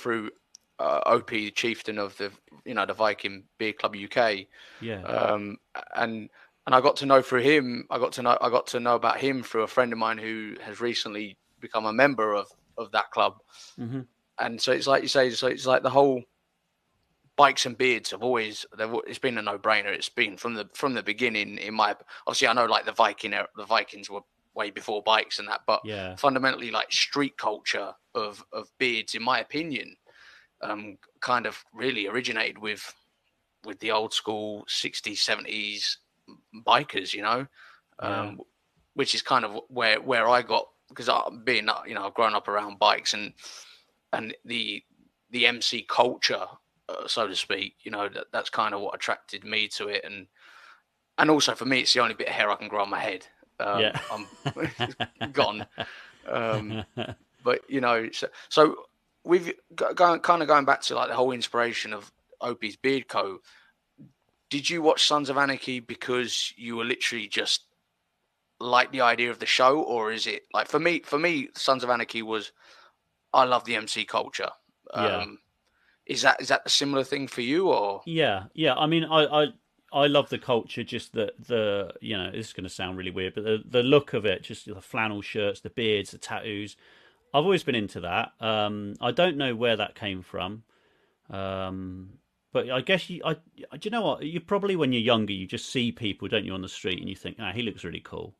through uh, OP, the chieftain of the you know the Viking Beard Club UK. Yeah. Um, and and I got to know through him. I got to know I got to know about him through a friend of mine who has recently become a member of of that club. Mhm. And so it's like you say, so it's like the whole bikes and beards have always it's been a no brainer. It's been from the from the beginning. In my obviously, I know like the Viking the Vikings were way before bikes and that, but Yeah. fundamentally like street culture of of beards, in my opinion, um, kind of really originated with with the old school 60s 70s bikers you know? Um, which is kind of where where i got because I, being you know i've grown up around bikes and and the the mc culture uh, so to speak you know that, that's kind of what attracted me to it. And and also for me it's the only bit of hair i can grow on my head um, Yeah. i'm gone um, but you know, so, so we've going kind of going back to like the whole inspiration of Opie's Beard Co. Did you watch Sons of Anarchy because you were literally just like the idea of the show, or is it like for me? For me, Sons of Anarchy was I love the MC culture. Um, Yeah. Is that is that a similar thing for you, or Yeah, yeah. I mean, I, I, I love the culture. Just the, the, you know, this is going to sound really weird, but the, the look of it, just the flannel shirts, the beards, the tattoos. I've always been into that. Um, I don't know where that came from, um, but I guess you, I, do you know what? You probably when you're younger, you just see people, don't you, on the street, and you think, ah, he looks really cool.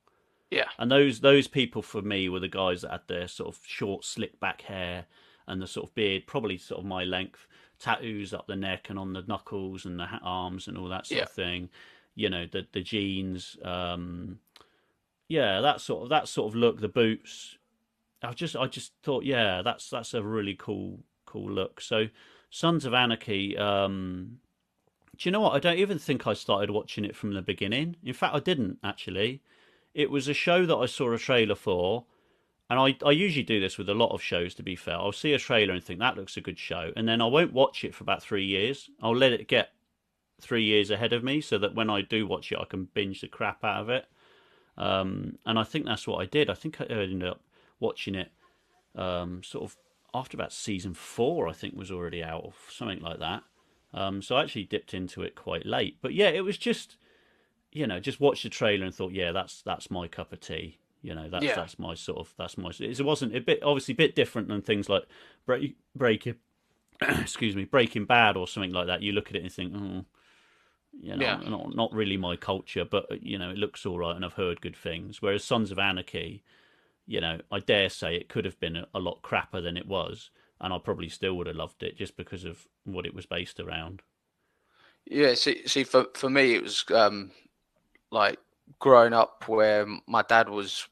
yeah, And those those people for me were the guys that had their sort of short, slick back hair and the sort of beard, probably sort of my length, tattoos up the neck and on the knuckles and the arms and all that sort Yeah. of thing. You know, the the jeans, um, yeah, that sort of that sort of look, the boots. I just I just thought, yeah, that's that's a really cool cool look. So, Sons of Anarchy. Um, do you know what? I don't even think I started watching it from the beginning. In fact, I didn't actually it was a show that I saw a trailer for, and I, I usually do this with a lot of shows. To be fair, I'll see a trailer and think that looks a good show, and then I won't watch it for about three years. I'll let it get three years ahead of me, so that when I do watch it, I can binge the crap out of it. Um, and I think that's what I did. I think I ended up watching it um, sort of after about season four. I think was already out or something like that. Um, so I actually dipped into it quite late. But yeah, it was just you know, just watched the trailer and thought, yeah, that's that's my cup of tea. You know, that's Yeah. that's my sort of that's my. It wasn't a bit obviously a bit different than things like break break excuse me Breaking Bad or something like that. You look at it and think, oh, you know, Yeah. not not really my culture, but you know, it looks all right, and I've heard good things. Whereas Sons of Anarchy, you know, I dare say it could have been a, a lot crapper than it was, and I probably still would have loved it just because of what it was based around. Yeah, see, see, for for me, it was um, like growing up where my dad was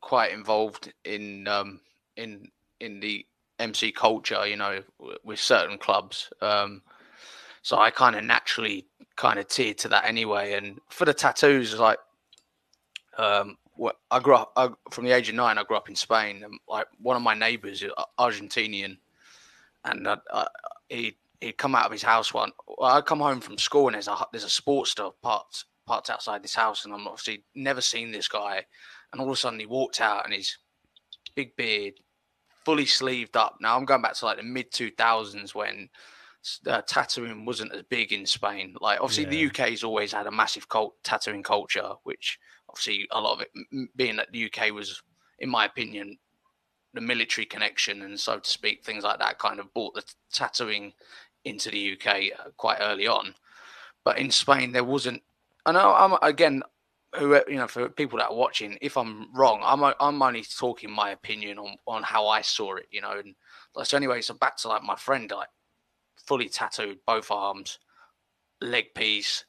quite involved in um, in in the MC culture, you know, with certain clubs. Um, so I kind of naturally kind of tiered to that anyway. And for the tattoos, like, um, I grew up I, from the age of nine. I grew up in Spain, and like one of my neighbors, is Argentinian, and I, I, he he'd come out of his house one. Well, I come home from school and there's a there's a Sportster parked parked outside this house, and I'm obviously never seen this guy. And all of a sudden, he walked out and his big beard, fully sleeved up. Now I'm going back to like the mid 2000s when uh, tattooing wasn't as big in Spain. Like obviously, the Yeah. UK's always had a massive cult tattooing culture, which obviously a lot of it being that the UK was, in my opinion, the military connection and so to speak, things like that kind of brought the tattooing into the UK uh, quite early on. But in Spain, there wasn't. I know I'm again, who you know, for people that are watching, if I'm wrong, I'm I'm only talking my opinion on on how I saw it, you know. And so anyway, so back to like my friend, like fully tattooed both arms, leg piece,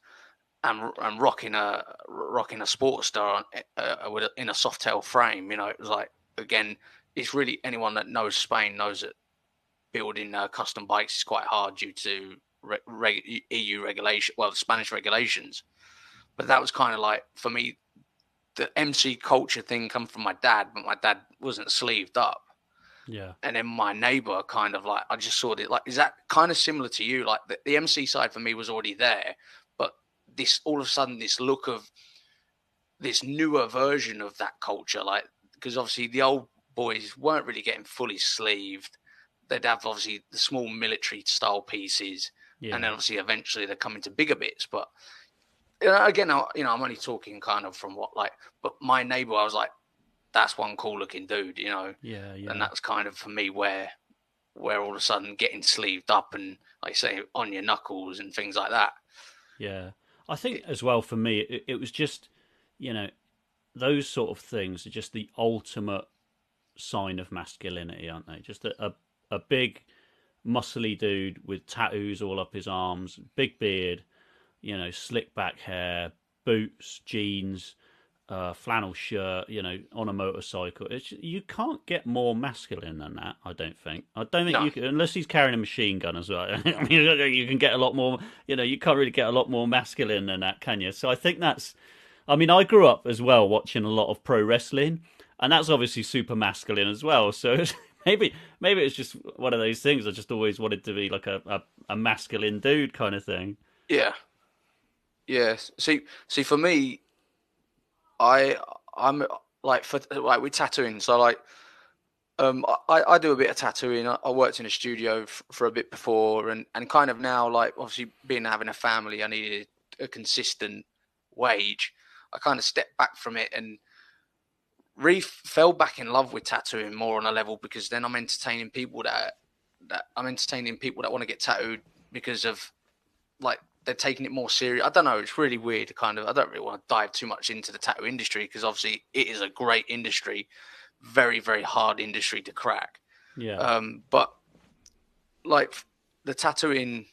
and and rocking a rocking a Sportster on, uh, with a, in a Softail frame. You know, it was like again, it's really anyone that knows Spain knows that building uh, custom bikes is quite hard due to re- EU regulation, well, Spanish regulations. But that was kind of like for me, the MC culture thing come from my dad, but my dad wasn't sleeved up. Yeah. And then my neighbor kind of like I just saw it like is that kind of similar to you? Like the, the MC side for me was already there, but this all of a sudden this look of this newer version of that culture, like because obviously the old boys weren't really getting fully sleeved. they'd have obviously the small military style pieces, Yeah. and then obviously eventually they come into bigger bits. But again, I- you know, I'm only talking kind of from what like, but my neighbor, I was like, that's one cool looking dude, you know, yeah, yeah. and that's kind of for me where where all of a sudden getting sleeved up and like say on your knuckles and things like that. Yeah, I think as well for me, it, it was just, you know, those sort of things are just the ultimate sign of masculinity, aren't they? Just a a, a big, muscly dude with tattoos all up his arms, big beard, you know, slick back hair, boots, jeans. Uh, flannel shirt, you know, on a motorcycle. It's, you can't get more masculine than that. I don't think. I don't think No. you can, unless he's carrying a machine gun as well. I mean, you can get a lot more. You know, you can't really get a lot more masculine than that, can you? So I think that's. I mean, I grew up as well watching a lot of pro wrestling, and that's obviously super masculine as well. So maybe maybe it's just one of those things. I just always wanted to be like a, a, a masculine dude kind of thing. Yeah. Yeah. See, see, for me, I, I'm like for like with tattooing. So like, um, I, I do a bit of tattooing. I, I worked in a studio f- for a bit before, and and kind of now, like obviously being having a family, I needed a consistent wage. I kind of stepped back from it and re fell back in love with tattooing more on a level because then I'm entertaining people that that I'm entertaining people that want to get tattooed because of like they're taking it more serious. I don't know. It's really weird. Kind of. I don't really want to dive too much into the tattoo industry because obviously it is a great industry, very very hard industry to crack. Yeah, Um, but like the tattooing,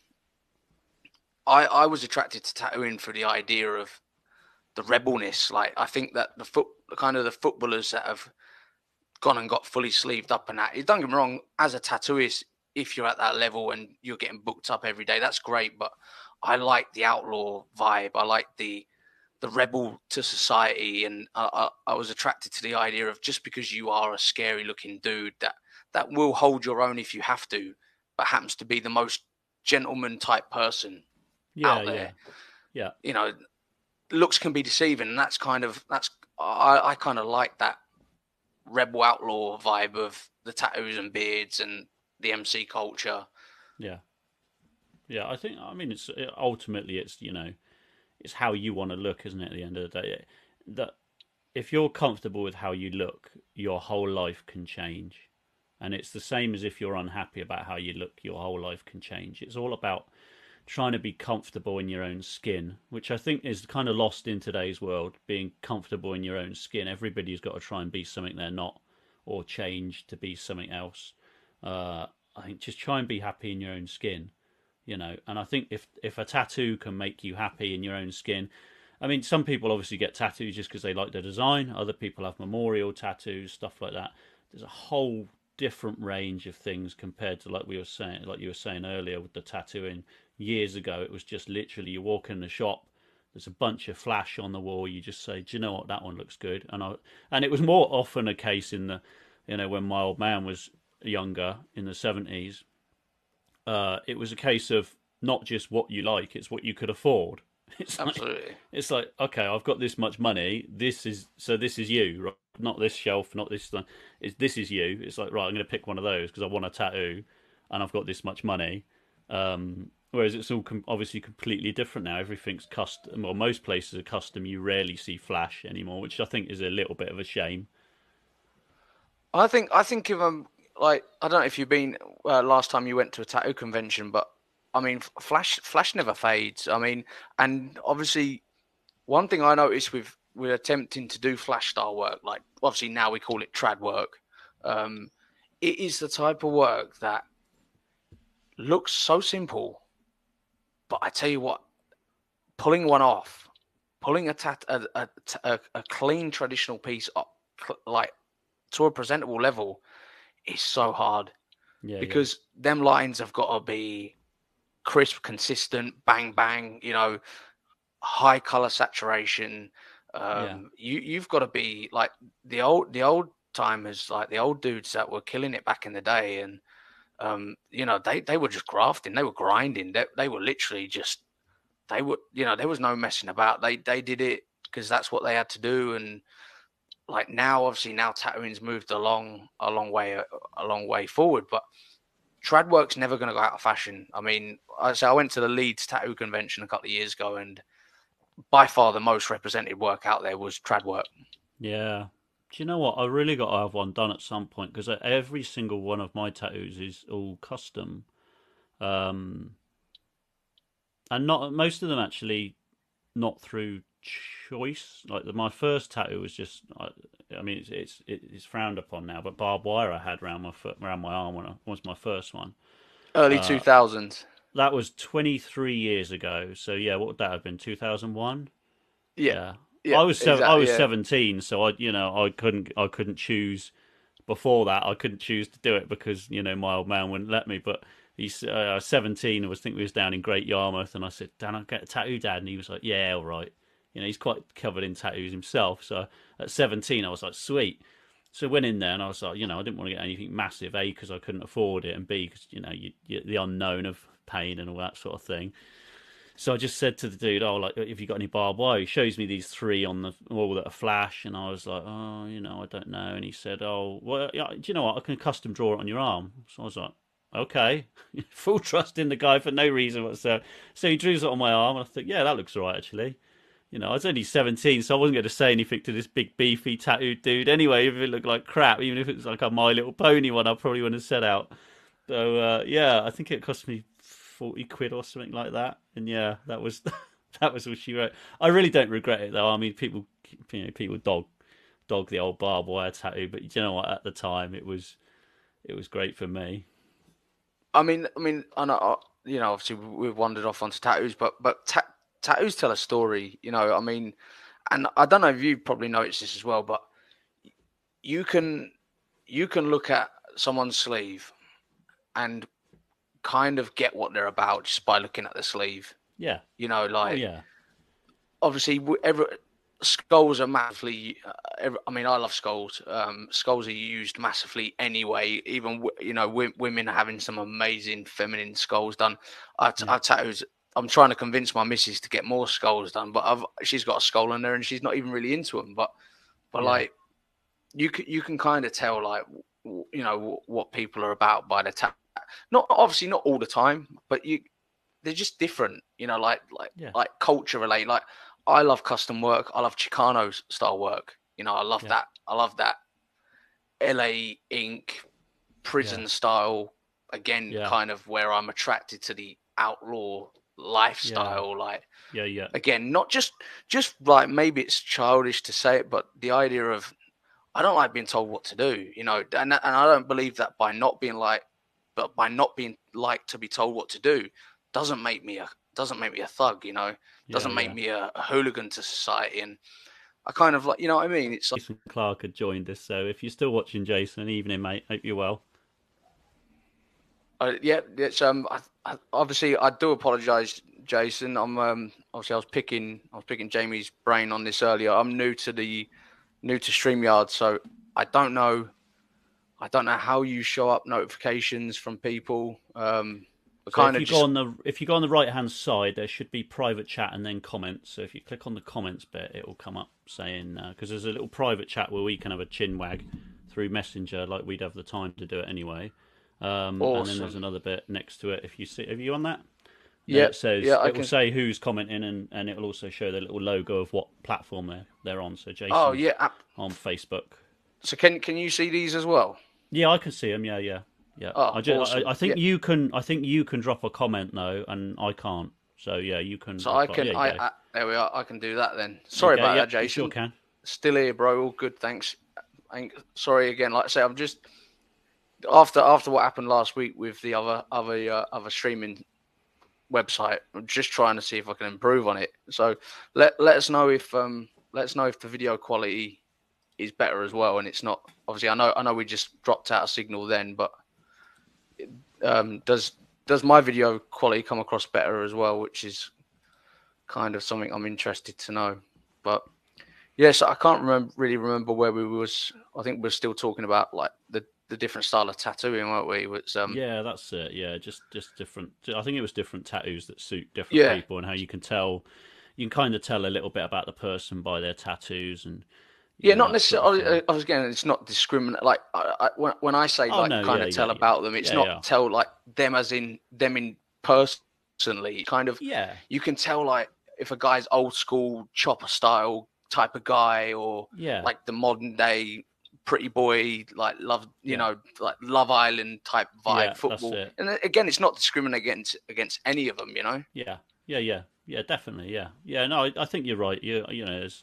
I I was attracted to tattooing for the idea of the rebelness. Like I think that the foot kind of the footballers that have gone and got fully sleeved up and that. Don't get me wrong. As a tattooist, if you're at that level and you're getting booked up every day, that's great. But I like the outlaw vibe. I like the the rebel to society, and I, I, I was attracted to the idea of just because you are a scary looking dude that that will hold your own if you have to, but happens to be the most gentleman type person. yeah, out there. yeah, You know, looks can be deceiving, and that's kind of that's I, I kind of like that rebel outlaw vibe of the tattoos and beards and the MC culture. yeah, yeah. I think. I mean, it's it, ultimately it's you know, it's how you want to look, isn't it? At the end of the day, that if you're comfortable with how you look, your whole life can change. And it's the same as if you're unhappy about how you look, your whole life can change. It's all about trying to be comfortable in your own skin, which I think is kind of lost in today's world, being comfortable in your own skin. Everybody's got to try and be something they're not or change to be something else. Uh, I think just try and be happy in your own skin, you know. And I think if if a tattoo can make you happy in your own skin, I mean, some people obviously get tattoos just because they like the design. Other people have memorial tattoos, stuff like that. There's a whole different range of things compared to like we were saying, like you were saying earlier with the tattooing. Years ago, it was just literally you walk in the shop. There's a bunch of flash on the wall. You just say, "Do you know what? That one looks good." And I and it was more often a case in the, you know, when my old man was younger in the seventies. Uh, it was a case of not just what you like; it's what you could afford. It's like, Absolutely. it's like okay i've got this much money this is so this is you right? not this shelf not this is this is you it's like right i'm going to pick one of those because i want a tattoo and i've got this much money um whereas it's all com- obviously completely different now everything's custom or most places are custom you rarely see flash anymore which i think is a little bit of a shame I think I think if I'm like I don't know if you've been uh, last time you went to a tattoo convention, but I mean Flash Flash never fades. I mean, and obviously one thing I noticed with with attempting to do Flash style work, like obviously now we call it trad work, um, it is the type of work that looks so simple, but I tell you what, pulling one off, pulling a tat a, a, a, a clean traditional piece up like to a presentable level is so hard yeah yeah. because them lines have got to be crisp, consistent, bang bang. You know, high color saturation. Um, Yeah. You you've got to be like the old the old timers, like the old dudes that were killing it back in the day, and um, you know they they were just grafting, they were grinding, they they were literally just they were you know there was no messing about. They they did it because that's what they had to do, and like now obviously now tattooing's moved a long a long way a long way forward but trad work's never going to go out of fashion. I mean, I say I went to the Leeds Tattoo Convention a couple of years ago, and by far the most represented work out there was trad work. Yeah. Do you know what? I really got to have one done at some point because every single one of my tattoos is all custom. Um, and not most of them actually not through choice. Like the, my first tattoo was just, I, I mean, it's, it's it's frowned upon now, but barbed wire I had around my foot, around my arm when I was my first one. Early uh, two thousands. That was twenty three years ago. So yeah, what would that have been? Two thousand one. Yeah. yeah. I was seven, exactly, I was yeah. seventeen, so I you know I couldn't I couldn't choose. Before that, I couldn't choose to do it because you know my old man wouldn't let me. But he's uh, 17 I was think we was down in Great Yarmouth and I said Dan I'll get a tattoo dad and he was like yeah all right you know he's quite covered in tattoos himself so at 17 I was like sweet so went in there and I was like you know I didn't want to get anything massive a because I couldn't afford it and b because you know you, you, the unknown of pain and all that sort of thing so I just said to the dude, "Oh, like, if you got any barbed wire?" He shows me these three on the wall that are flash, and I was like, "Oh, you know, I don't know." And he said, "Oh, well, do you know what? I can custom draw it on your arm." So I was like, okay, full trust in the guy for no reason whatsoever. So he drew it on my arm, and I thought, yeah, that looks right, actually. You know, I was only 17, so I wasn't going to say anything to this big, beefy, tattooed dude anyway, if it looked like crap. Even if it was like a My Little Pony one, I probably wouldn't have set out. So, uh, yeah, I think it cost me 40 quid or something like that. And yeah, that was that was what she wrote. I really don't regret it, though. I mean, people, you know, people dog, dog the old barbed wire tattoo, but you know what? At the time, it was, it was great for me. I mean, I mean, I know, you know, obviously we've wandered off onto tattoos, but but ta- tattoos tell a story. You know, I mean, and I don't know if you probably noticed this as well, but you can you can look at someone's sleeve and kind of get what they're about just by looking at the sleeve. Yeah, you know, oh, like oh, yeah. Obviously, every skulls are massively. Uh, I mean, I love skulls. Um, skulls are used massively anyway. Even you know, w- women are having some amazing feminine skulls done. I, t- yeah. I tattoos. I'm trying to convince my missus to get more skulls done, but I've she's got a skull in there and she's not even really into them. But but yeah. like you can you can kind of tell like you know what people are about by the tat. Not obviously not all the time, but you they're just different. You know, like like yeah. like culture related. Like I love custom work. I love Chicano style work. You know, I love yeah. that. I love that LA ink prison style. Again, kind of where I'm attracted to the outlaw lifestyle. Like, yeah, yeah. Again, not just just like maybe it's childish to say it, but the idea of I don't like being told what to do. You know, and and I don't believe that by not being like, but by not being like to be told what to do doesn't make me a doesn't make me a thug, you know, doesn't yeah, make yeah. me a, a, hooligan to society. And I kind of like, you know what I mean? It's like... Jason Clark had joined us. So if you're still watching Jason, evening, mate. Hope you're well. Uh, yeah, it's um. I, I, obviously, I do apologise, Jason. I'm um. Obviously, I was picking. I was picking Jamie's brain on this earlier. I'm new to the, new to Streamyard, so I don't know. I don't know how you show up notifications from people. Um, so if you just... go on the if you go on the right hand side, there should be private chat and then comments. So if you click on the comments bit, it will come up saying because uh, there's a little private chat where we can have a chin wag through Messenger, like we'd have the time to do it anyway. Um, awesome. And then there's another bit next to it. If you see, have you on that? Yeah, it says yeah, it will say who's commenting, and, and it will also show the little logo of what platform they're they're on. So Jason, oh yeah, on Facebook. So can can you see these as well? Yeah, I can see them. Yeah, yeah. Yeah, oh, I, just, awesome. I, I, think yeah. you can. I think you can drop a comment though, and I can't. So yeah, you can. So I can. Yeah, I, I, there we are. I can do that then. Sorry okay, about that, Jason. sure can. Still here, bro. All good. Thanks. sorry again. Like I say, I'm just after after what happened last week with the other other uh, other streaming website. I'm just trying to see if I can improve on it. So let let us know if um let us know if the video quality is better as well, and it's not. Obviously, I know I know we just dropped out a signal then, but um, does does my video quality come across better as well, which is kind of something I'm interested to know. But yes, I can't remember really remember where we was. I think we're still talking about like the the different style of tattooing, weren't we? Which, um, yeah, that's it. Yeah, just just different. I think it was different tattoos that suit different yeah. people, and how you can tell, you can kind of tell a little bit about the person by their tattoos, and Yeah, not necessarily. Sort of I was again, it's not discriminate. Like I, I, when, when I say oh, like no, kind yeah, of tell yeah, about them, it's not tell like them as in them in personally. Kind of. Yeah. You can tell like if a guy's old school chopper style type of guy, or yeah, like the modern day pretty boy, like love, you yeah. know, like Love Island type vibe yeah, football. And again, it's not discriminating against against any of them, you know. Yeah, yeah, yeah, yeah, definitely, yeah, yeah. No, I, I think you're right. You, you know, there's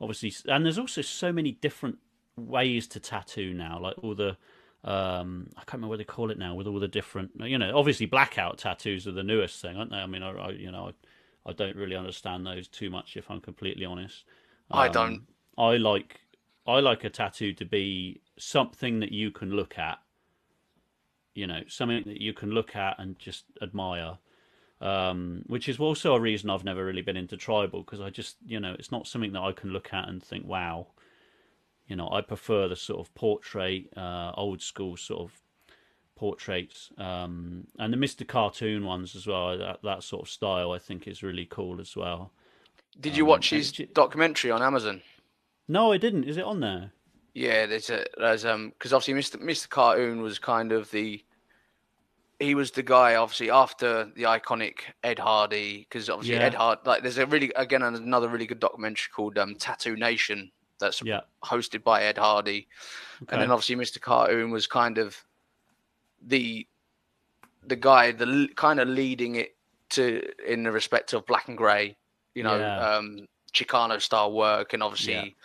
obviously, and there's also so many different ways to tattoo now, like all the. Um, I can't remember what they call it now, with all the different, you know, obviously blackout tattoos are the newest thing, aren't they? I mean, I, I you know, I, I don't really understand those too much, if I'm completely honest. Um, I don't. I like I like a tattoo to be something that you can look at. You know, something that you can look at and just admire. Um, which is also a reason I've never really been into tribal because I just, you know, it's not something that I can look at and think, wow. You know, I prefer the sort of portrait, uh, old school sort of portraits, um, and the Mister Cartoon ones as well. That that sort of style, I think, is really cool as well. Did you um, watch his documentary on Amazon? No, I didn't. Is it on there? Yeah, there's a there's um because obviously Mr. Mr. Cartoon was kind of the he was the guy obviously after the iconic Ed Hardy because obviously yeah. Ed Hardy like there's a really again another really good documentary called um, Tattoo Nation that's yeah. hosted by Ed Hardy, okay. and then obviously Mr. Cartoon was kind of the the guy the kind of leading it to in the respect of black and grey, you know, yeah. um, Chicano style work, and obviously.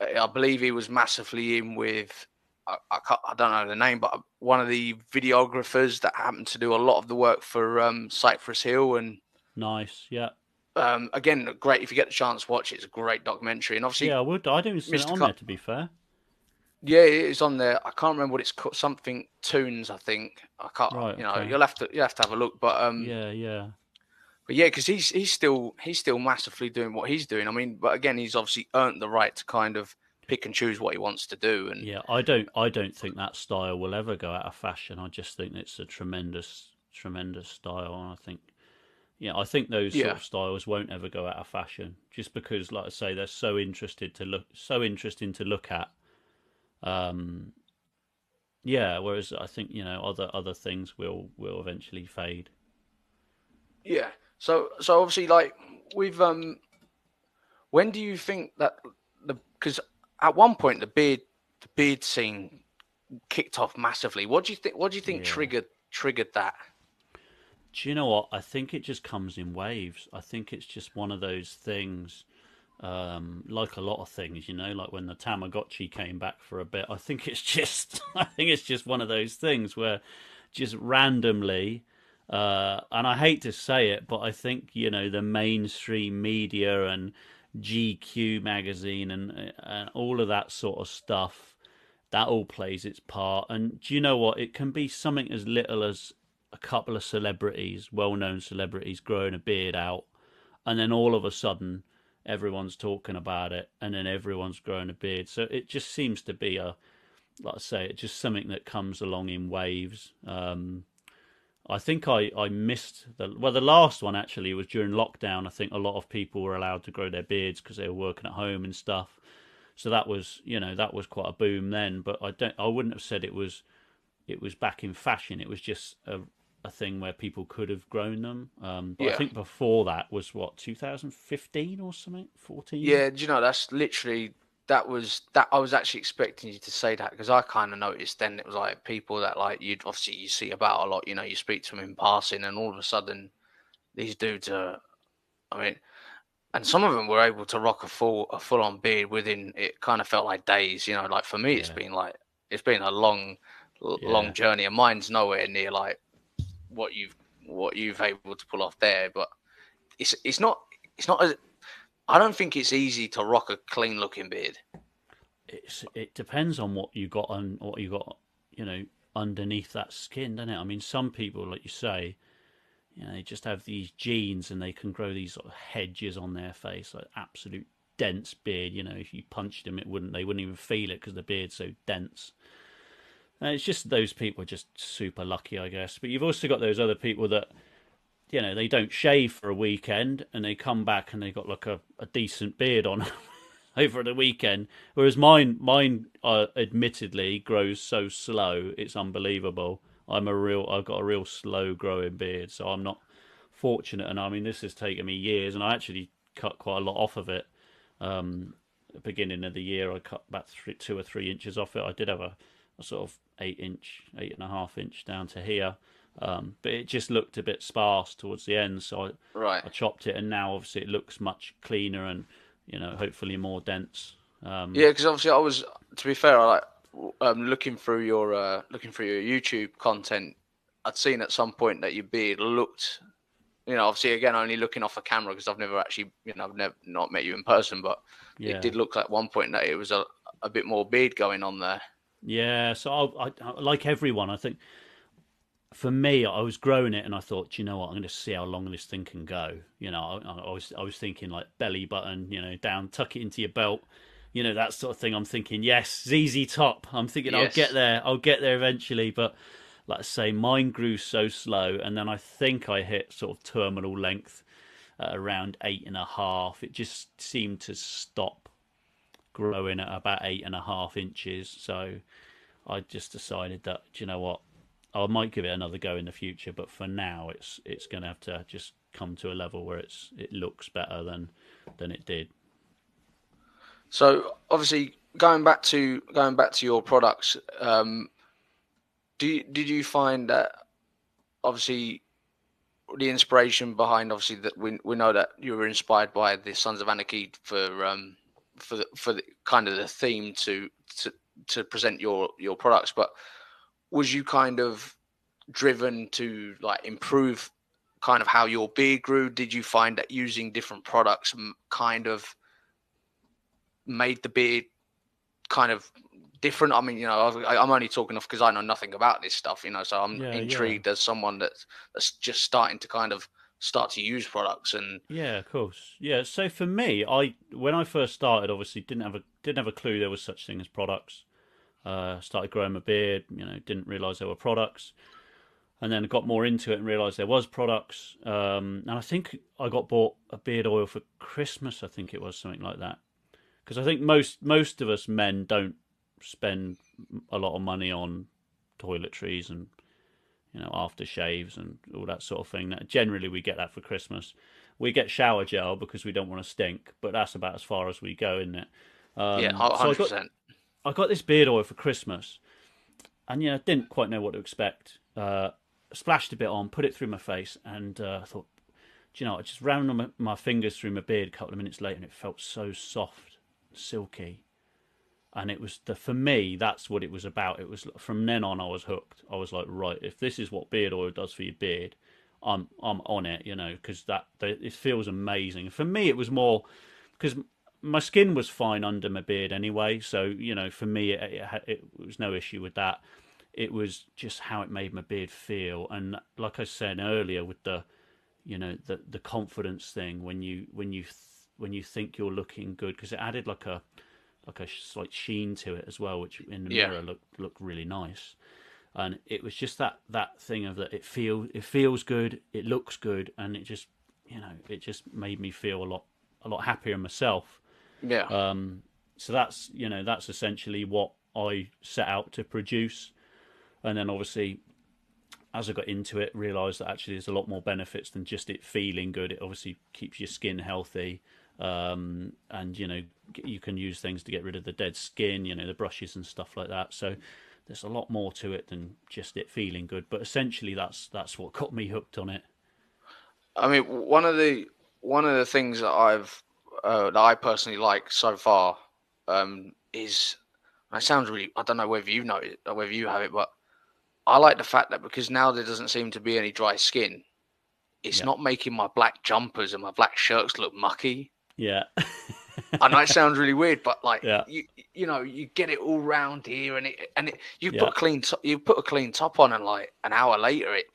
I believe he was massively in with I, I, I, don't know the name, but one of the videographers that happened to do a lot of the work for um, Cypress Hill and nice, yeah. Um, again, great if you get the chance, watch it. It's a great documentary, and obviously, yeah, I would. I didn't see it on there to be fair. Yeah, it is on there. I can't remember what it's called. Something tunes, I think. I can't. Right, you know, okay. you'll have to you have to have a look. But um, yeah, yeah. But yeah, because he's he's still he's still massively doing what he's doing. I mean, but again, he's obviously earned the right to kind of pick and choose what he wants to do. And yeah, I don't I don't think that style will ever go out of fashion. I just think it's a tremendous tremendous style, and I think yeah, I think those yeah. sort of styles won't ever go out of fashion, just because, like I say, they're so interested to look so interesting to look at. Um, yeah, whereas I think you know other other things will will eventually fade. Yeah, so so obviously, like we've um, when do you think that the because at one point the beard the beard scene kicked off massively. What do you think? What do you think yeah. triggered triggered that? Do you know what? I think it just comes in waves. I think it's just one of those things, um, like a lot of things, you know, like when the Tamagotchi came back for a bit. I think it's just, I think it's just one of those things where, just randomly, uh, and I hate to say it, but I think you know the mainstream media and GQ magazine and and all of that sort of stuff, that all plays its part. And do you know what? It can be something as little as a couple of celebrities, well-known celebrities, growing a beard out, and then all of a sudden everyone's talking about it, and then everyone's growing a beard. So it just seems to be a, like say, it's just something that comes along in waves. Um, I think I, I missed the well the last one actually was during lockdown. I think a lot of people were allowed to grow their beards because they were working at home and stuff. So that was you know that was quite a boom then. But I don't I wouldn't have said it was it was back in fashion. It was just a a thing where people could have grown them. Um, but yeah. I think before that was what 2015 or something, 14. Yeah, do you know that's literally that was that I was actually expecting you to say that because I kind of noticed then it was like people that like you'd obviously you see about a lot. You know, you speak to them in passing, and all of a sudden these dudes are. I mean, and some of them were able to rock a full a full on beard within. It kind of felt like days. You know, like for me, yeah. it's been like it's been a long, yeah. long journey, and mine's nowhere near like what you've what you've able to pull off there. But it's it's not it's not as I don't think it's easy to rock a clean looking beard. It's it depends on what you got on what you got, you know, underneath that skin, doesn't it? I mean, some people, like you say, you know, they just have these genes and they can grow these sort of hedges on their face, like absolute dense beard. You know, if you punched them, it wouldn't. They wouldn't even feel it because the beard's so dense. And it's just those people are just super lucky, I guess. But you've also got those other people that you know they don't shave for a weekend and they come back and they got like a, a decent beard on over the weekend. Whereas mine, mine, uh, admittedly, grows so slow, it's unbelievable. I'm a real, I've got a real slow growing beard, so I'm not fortunate. And I mean, this has taken me years, and I actually cut quite a lot off of it. Um, beginning of the year, I cut about three, two or three inches off it. I did have a, a sort of eight inch, eight and a half inch down to here. Um, but it just looked a bit sparse towards the end, so I, right. I chopped it, and now obviously it looks much cleaner and you know hopefully more dense. Um, yeah, because obviously I was, to be fair, I like um, looking through your uh, looking through your YouTube content. I'd seen at some point that your beard looked, you know, obviously again only looking off a camera because I've never actually, you know, I've never not met you in person, but yeah. it did look like one point that it was a a bit more beard going on there. Yeah, so I, I like everyone. I think for me, I was growing it, and I thought, you know what, I'm going to see how long this thing can go. You know, I, I, was I was thinking like belly button, you know, down, tuck it into your belt, you know, that sort of thing. I'm thinking, yes, ZZ Top. I'm thinking yes. I'll get there, I'll get there eventually. But like I say, mine grew so slow, and then I think I hit sort of terminal length at around eight and a half. It just seemed to stop growing at about eight and a half inches. So I just decided that, you know what, I might give it another go in the future, but for now, it's it's going to have to just come to a level where it's it looks better than than it did. So obviously, going back to going back to your products, um, do did you find that obviously the inspiration behind obviously that we we know that you were inspired by the Sons of Anarchy for um for the, for the kind of the theme to to to present your your products, but was you kind of driven to like improve kind of how your beer grew? Did you find that using different products kind of made the beer kind of different? I mean, you know, I'm only talking off because I know nothing about this stuff, you know, so I'm yeah, intrigued yeah. as someone that's that's just starting to kind of start to use products and yeah of course yeah so for me i when i first started obviously didn't have a didn't have a clue there was such thing as products uh, started growing my beard. You know, didn't realize there were products, and then got more into it and realized there was products. Um, and I think I got bought a beard oil for Christmas. I think it was something like that, because I think most most of us men don't spend a lot of money on toiletries and you know aftershaves and all that sort of thing. Generally, we get that for Christmas. We get shower gel because we don't want to stink, but that's about as far as we go, isn't it? Um, yeah, hundred so percent. I got this beard oil for Christmas, and yeah, I didn't quite know what to expect. Uh, splashed a bit on, put it through my face, and uh, thought, do you know, I just ran my, my fingers through my beard a couple of minutes later, and it felt so soft, silky, and it was the for me that's what it was about. It was from then on I was hooked. I was like, right, if this is what beard oil does for your beard, I'm I'm on it, you know, because that it feels amazing. For me, it was more because my skin was fine under my beard anyway, so you know, for me, it, it, it, was no issue with that. It was just how it made my beard feel, and like I said earlier, with the, you know, the the confidence thing when you when you th- when you think you're looking good, because it added like a like a slight sheen to it as well, which in the yeah. mirror looked looked really nice. And it was just that that thing of that it feels it feels good, it looks good, and it just you know it just made me feel a lot a lot happier myself yeah. Um, so that's you know that's essentially what I set out to produce, and then obviously as I got into it, realised that actually there's a lot more benefits than just it feeling good. It obviously keeps your skin healthy, um, and you know you can use things to get rid of the dead skin, you know the brushes and stuff like that. So there's a lot more to it than just it feeling good. But essentially, that's that's what got me hooked on it. I mean, one of the one of the things that I've uh, that I personally like so far um, is. It sounds really. I don't know whether you know it, or whether you have it, but I like the fact that because now there doesn't seem to be any dry skin, it's not making my black jumpers and my black shirts look mucky. Yeah. I know it sounds really weird, but like yeah. you, you know, you get it all round here, and it, and it, you yeah. put a clean, top, you put a clean top on, and like an hour later, it,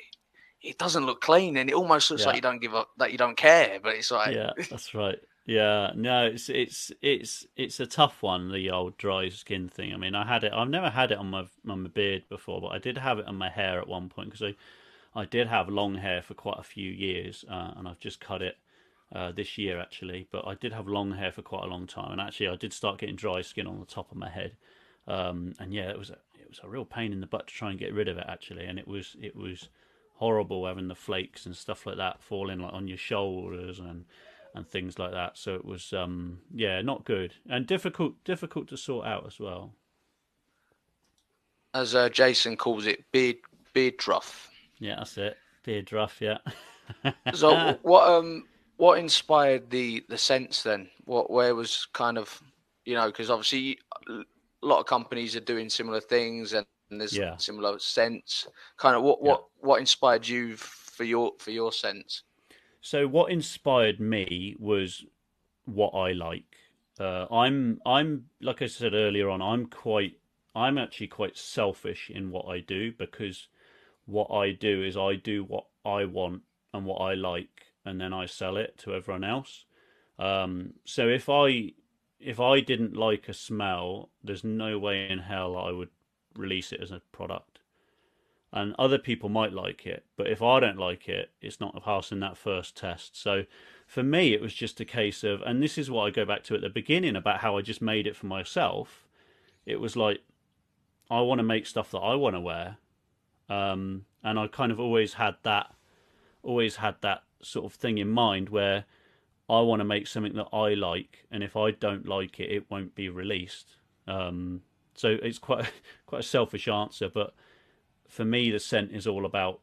it doesn't look clean, and it almost looks yeah. like you don't give up, that you don't care. But it's like, yeah, that's right. Yeah, no, it's it's it's it's a tough one. The old dry skin thing. I mean, I had it. I've never had it on my on my beard before, but I did have it on my hair at one point because I I did have long hair for quite a few years, uh, and I've just cut it uh, this year actually, but I did have long hair for quite a long time, and actually I did start getting dry skin on the top of my head, um, and yeah, it was a, it was a real pain in the butt to try and get rid of it actually, and it was it was horrible having the flakes and stuff like that falling like on your shoulders and and things like that. So it was um, yeah not good and difficult difficult to sort out as well. As uh, Jason calls it, beard beard druff. Yeah, that's it. Beard druff. Yeah. so what um what inspired the the scents then? What where was kind of you know because obviously a lot of companies are doing similar things and there's yeah. similar scents. Kind of what what yeah. what inspired you for your for your scents? So what inspired me was what I like. Uh, I'm I'm like I said earlier on. I'm quite I'm actually quite selfish in what I do because what I do is I do what I want and what I like and then I sell it to everyone else. Um, so if I if I didn't like a smell, there's no way in hell I would release it as a product. And other people might like it, but if I don't like it, it's not passing that first test. So for me, it was just a case of, and this is what I go back to at the beginning about how I just made it for myself. It was like, I want to make stuff that I want to wear. Um, and I kind of always had that, always had that sort of thing in mind where I want to make something that I like, and if I don't like it, it won't be released. Um, so it's quite quite a selfish answer, but for me, the scent is all about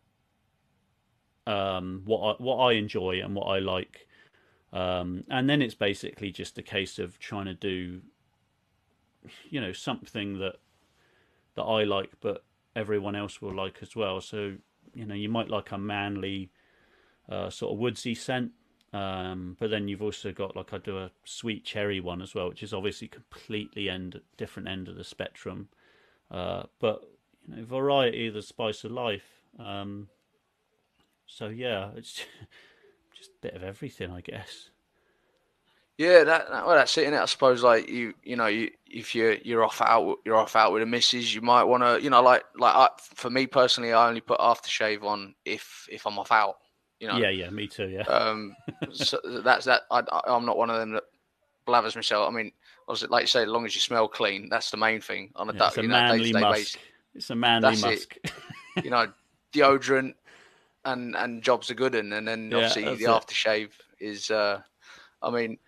um, what I, what I enjoy and what I like, um, and then it's basically just a case of trying to do, you know, something that that I like, but everyone else will like as well. So you know, you might like a manly uh, sort of woodsy scent. Um, but then you've also got like I do a sweet cherry one as well, which is obviously completely end different end of the spectrum. Uh, but you know, variety the spice of life. Um, so yeah, it's just a bit of everything, I guess. Yeah, that, that well, that's it. And I suppose like you, you know, you, if you're you're off out, you're off out with a missus, you might want to, you know, like like I, for me personally, I only put aftershave on if if I'm off out. You know. Yeah, yeah, me too. Yeah. Um, so that's that. I, I'm not one of them that blathers myself. I mean, like you say, as long as you smell clean, that's the main thing on a, yeah, it's a manly know, musk. It's a manly that's musk. you know, deodorant and and jobs are good, and and then obviously yeah, the it. aftershave is. uh I mean,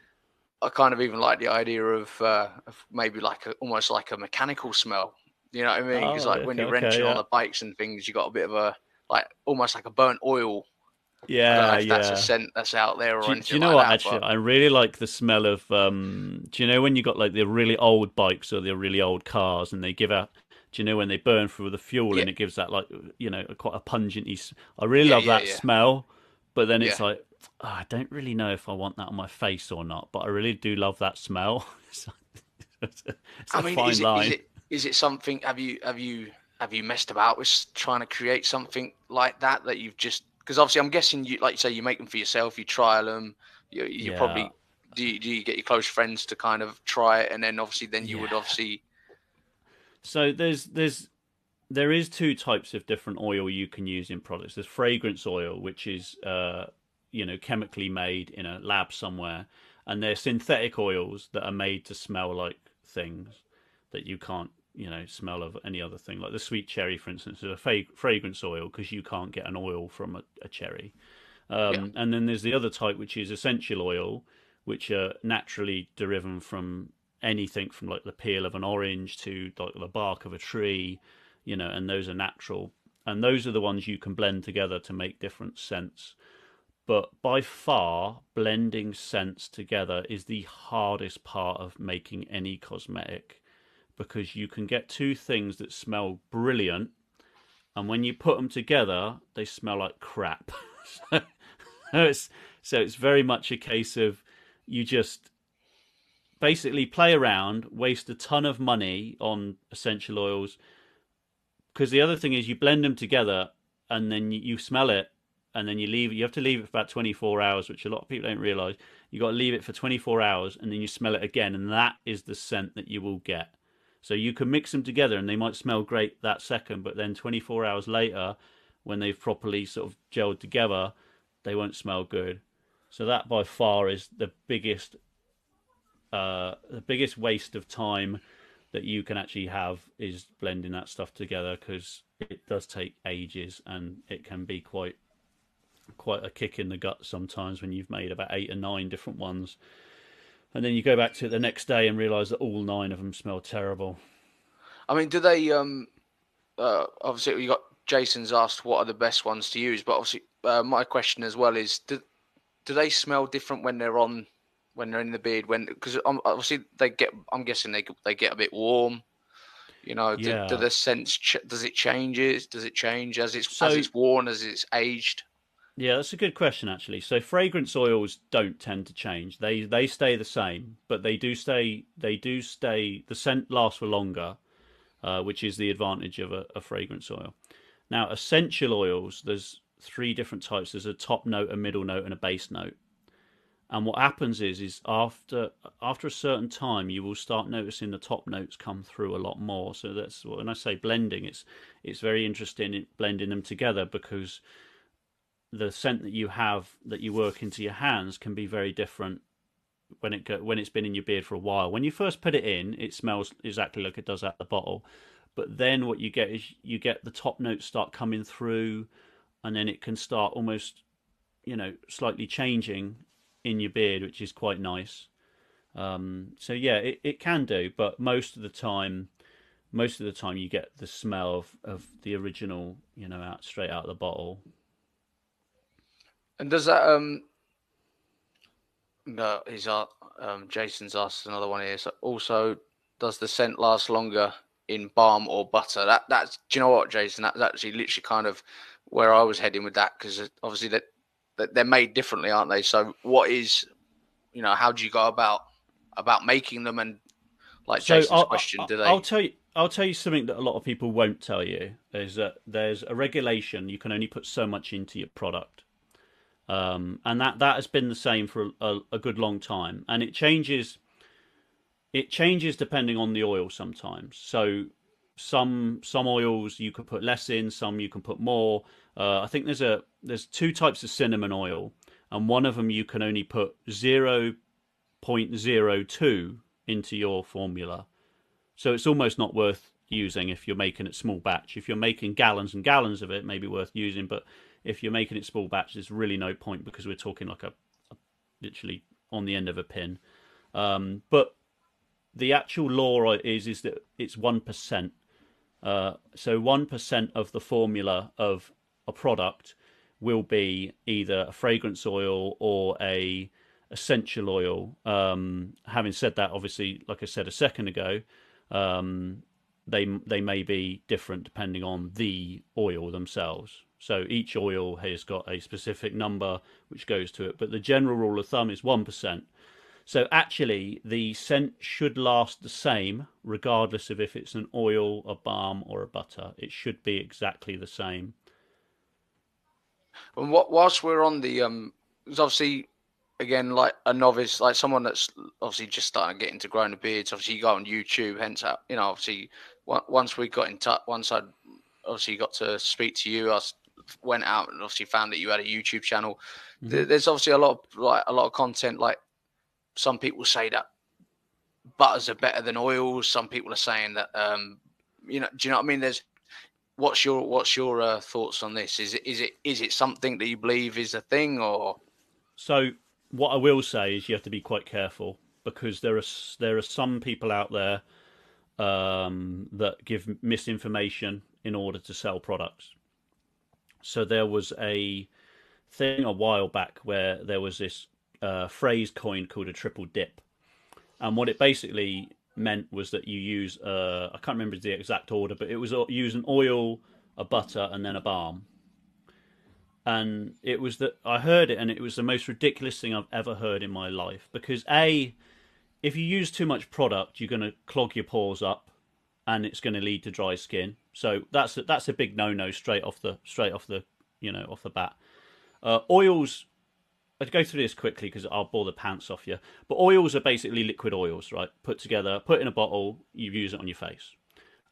I kind of even like the idea of, uh, of maybe like a, almost like a mechanical smell. You know what I mean? Because oh, like okay, when you're wrenching okay, yeah. on the bikes and things, you got a bit of a like almost like a burnt oil yeah, yeah. That's a scent that's out there or do, anything. Do you know like what? That, actually, but... I really like the smell of. Um, do you know when you got like the really old bikes or the really old cars, and they give out. Do you know when they burn through the fuel yeah. and it gives that like you know quite a pungent? I really yeah, love that smell, but then it's like oh, I don't really know if I want that on my face or not. But I really do love that smell. it's a, it's a I mean, fine is it, line. Is it, is it something? Have you have you have you messed about with trying to create something like that that you've just because obviously I'm guessing you, like you say, you make them for yourself, you trial them, you, you yeah. probably do you, do you get your close friends to kind of try it, and then obviously then you yeah. would obviously. So there's there's there is two types of different oil you can use in products. There's fragrance oil, which is uh, you know chemically made in a lab somewhere, and there's synthetic oils that are made to smell like things that you can't you know smell of any other thing like the sweet cherry for instance is a fa- fragrance oil because you can't get an oil from a, a cherry um, yeah. and then there's the other type which is essential oil which are naturally derived from anything from like the peel of an orange to like the bark of a tree you know and those are natural and those are the ones you can blend together to make different scents but by far blending scents together is the hardest part of making any cosmetic because you can get two things that smell brilliant, and when you put them together, they smell like crap. so, it's, so it's very much a case of you just basically play around, waste a ton of money on essential oils. Because the other thing is, you blend them together and then you smell it, and then you leave. You have to leave it for about 24 hours, which a lot of people don't realize. You got to leave it for 24 hours, and then you smell it again, and that is the scent that you will get. So you can mix them together and they might smell great that second, but then 24 hours later, when they've properly sort of gelled together, they won't smell good. So that by far is the biggest, uh, the biggest waste of time that you can actually have is blending that stuff together because it does take ages and it can be quite quite a kick in the gut sometimes when you've made about eight or nine different ones. And then you go back to it the next day and realize that all nine of them smell terrible. I mean do they um uh, obviously you got jason's asked what are the best ones to use but obviously uh, my question as well is do, do they smell different when they're on when they're in the beard when because obviously they get i'm guessing they they get a bit warm you know yeah. do, do the scents ch- does it changes does it change as it's so, as it's worn as it's aged? Yeah that's a good question actually. So fragrance oils don't tend to change. They they stay the same but they do stay they do stay the scent lasts for longer uh, which is the advantage of a, a fragrance oil. Now essential oils there's three different types. There's a top note a middle note and a base note and what happens is, is after after a certain time, you will start noticing the top notes come through a lot more. So that's when I say blending, it's it's very interesting in blending them together because the scent that you have that you work into your hands can be very different when it go, when it's been in your beard for a while. When you first put it in, it smells exactly like it does at the bottle, but then what you get is you get the top notes start coming through, and then it can start almost, you know, slightly changing in your beard, which is quite nice. Um, so yeah, it, it can do, but most of the time, most of the time you get the smell of, of the original, you know, out straight out of the bottle. And does that um no, he's uh, um Jason's asked another one here. So also, does the scent last longer in balm or butter? That that's do you know what, Jason? That's actually literally kind of where I was heading with that because obviously that they're made differently, aren't they? So what is, you know, how do you go about about making them? And like so Jason's I'll, question, I'll, do they? I'll tell you. I'll tell you something that a lot of people won't tell you is that there's a regulation you can only put so much into your product, um, and that that has been the same for a, a good long time, and it changes. It changes depending on the oil sometimes. So some some oils you can put less in, some you can put more. Uh, I think there's a there's two types of cinnamon oil, and one of them you can only put zero point zero two into your formula. So it's almost not worth using if you're making it small batch. If you're making gallons and gallons of it, maybe worth using. But if you're making it small batch, there's really no point because we're talking like a, a literally on the end of a pin. Um, but the actual law is is that it's one percent. Uh, so one percent of the formula of a product will be either a fragrance oil or a essential oil. Um, having said that, obviously, like I said a second ago, um, they they may be different depending on the oil themselves. So each oil has got a specific number which goes to it, but the general rule of thumb is one percent. So actually, the scent should last the same regardless of if it's an oil, a balm, or a butter. It should be exactly the same. And what whilst we're on the um, obviously again like a novice, like someone that's obviously just starting to get into growing a beard. Obviously, you go on YouTube. Hence, uh, you know, obviously once we got in touch, once I obviously got to speak to you, I went out and obviously found that you had a YouTube channel. Mm-hmm. There's obviously a lot of like a lot of content. Like some people say that butters are better than oils. Some people are saying that um, you know, do you know what I mean? There's what's your what's your uh, thoughts on this? Is it is it is it something that you believe is a thing or? So what I will say is you have to be quite careful because there are there are some people out there um, that give misinformation in order to sell products. So there was a thing a while back where there was this uh, phrase coined called a triple dip, and what it basically meant was that you use uh, I can't remember the exact order, but it was uh, use an oil, a butter, and then a balm. And it was that I heard it, and it was the most ridiculous thing I've ever heard in my life. Because a, if you use too much product, you're going to clog your pores up, and it's going to lead to dry skin. So that's a, that's a big no no straight off the straight off the you know off the bat. Uh, oils I'd go through this quickly because I'll bore the pants off you. But oils are basically liquid oils, right? Put together, put in a bottle, you use it on your face.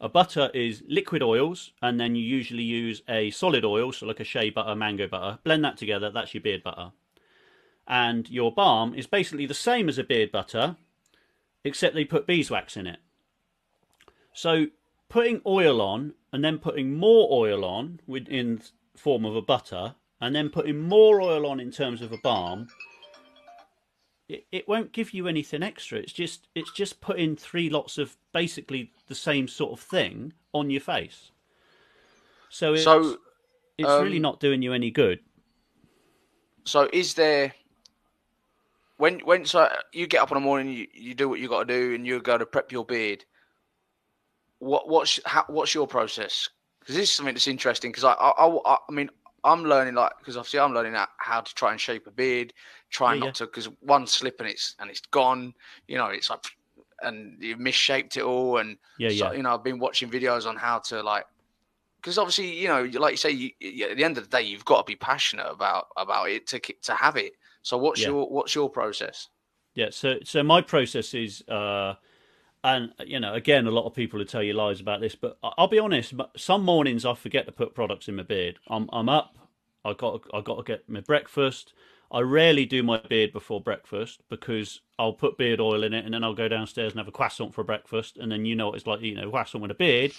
A butter is liquid oils, and then you usually use a solid oil, so like a shea butter, mango butter. Blend that together, that's your beard butter. and your balm is basically the same as a beard butter, except they put beeswax in it. So putting oil on and then putting more oil on in form of a butter and then putting more oil on in terms of a balm it, it won't give you anything extra it's just it's just putting three lots of basically the same sort of thing on your face so it's, so, it's um, really not doing you any good so is there when when so you get up in the morning you, you do what you got to do and you go to prep your beard what what's how, what's your process? Because this is something that's interesting. Because I, I, I I mean I'm learning like because obviously I'm learning how to try and shape a beard, try yeah, not yeah. to because one slip and it's and it's gone. You know, it's like and you've misshaped it all. And yeah, so, yeah. You know, I've been watching videos on how to like because obviously you know, like you say, you, at the end of the day, you've got to be passionate about about it to to have it. So what's yeah. your what's your process? Yeah, so so my process is uh and uh, you know, again, a lot of people will tell you lies about this, but I'll be honest. Some mornings I forget to put products in my beard. I'm I'm up. I got I got to get my breakfast. I rarely do my beard before breakfast because I'll put beard oil in it and then I'll go downstairs and have a croissant for breakfast. And then you know what it's like, you know, croissant with a beard.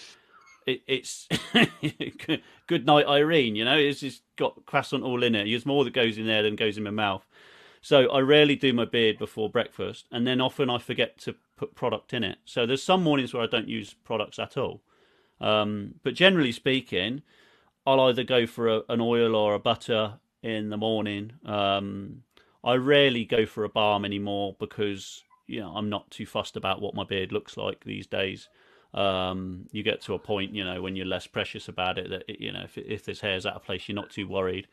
It, it's good night, Irene. You know, it's just got croissant all in it. There's more that goes in there than goes in my mouth. So I rarely do my beard before breakfast, and then often I forget to put product in it. So there's some mornings where I don't use products at all. Um, but generally speaking, I'll either go for a, an oil or a butter in the morning. Um, I rarely go for a balm anymore because you know I'm not too fussed about what my beard looks like these days. Um, you get to a point, you know, when you're less precious about it that it, you know if if there's hairs out of place, you're not too worried.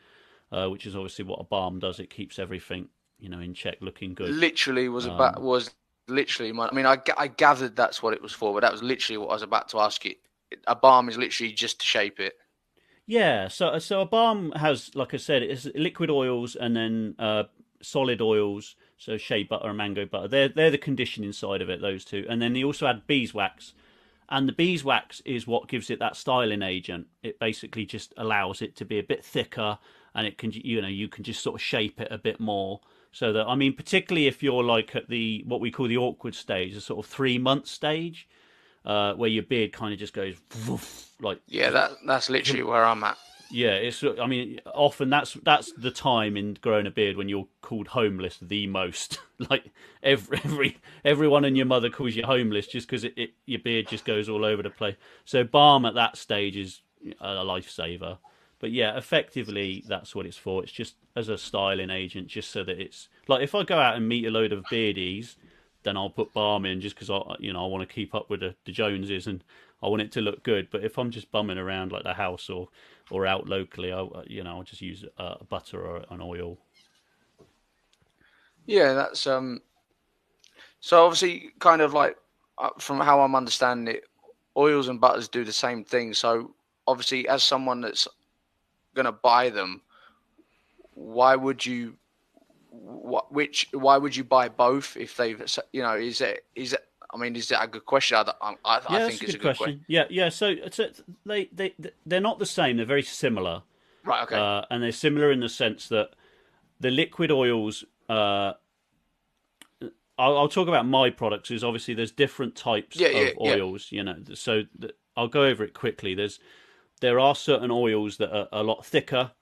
Uh, which is obviously what a balm does. It keeps everything you know in check, looking good. Literally was um, about was literally my. I mean, I, I gathered that's what it was for, but that was literally what I was about to ask you. A balm is literally just to shape it. Yeah, so so a balm has, like I said, it's liquid oils and then uh, solid oils. So shea butter and mango butter. They're they're the conditioning side of it. Those two, and then they also add beeswax, and the beeswax is what gives it that styling agent. It basically just allows it to be a bit thicker, and it can you know you can just sort of shape it a bit more. So that I mean, particularly if you're like at the what we call the awkward stage, the sort of three month stage, uh, where your beard kind of just goes woof, like yeah, that that's literally where I'm at. Yeah, it's. I mean, often that's that's the time in growing a beard when you're called homeless the most. like every every everyone and your mother calls you homeless just because it, it, your beard just goes all over the place. So balm at that stage is a lifesaver. But yeah, effectively, that's what it's for. It's just as a styling agent, just so that it's like if I go out and meet a load of beardies, then I'll put balm in just because I, you know, I want to keep up with the, the Joneses and I want it to look good. But if I'm just bumming around like the house or or out locally, I, you know, I'll just use a butter or an oil. Yeah, that's um. So obviously, kind of like uh, from how I'm understanding it, oils and butters do the same thing. So obviously, as someone that's going to buy them, why would you? What, which why would you buy both if they've you know is it is it I mean, is that a good question? I, I, I yeah, think it's a good, question. question. Yeah, yeah. So, so, they they they're not the same. They're very similar. Right. Okay. Uh, and they're similar in the sense that the liquid oils. Uh, I'll, I'll, talk about my products. Is obviously there's different types yeah, of yeah, oils. You know, so the, I'll go over it quickly. There's there are certain oils that are a lot thicker,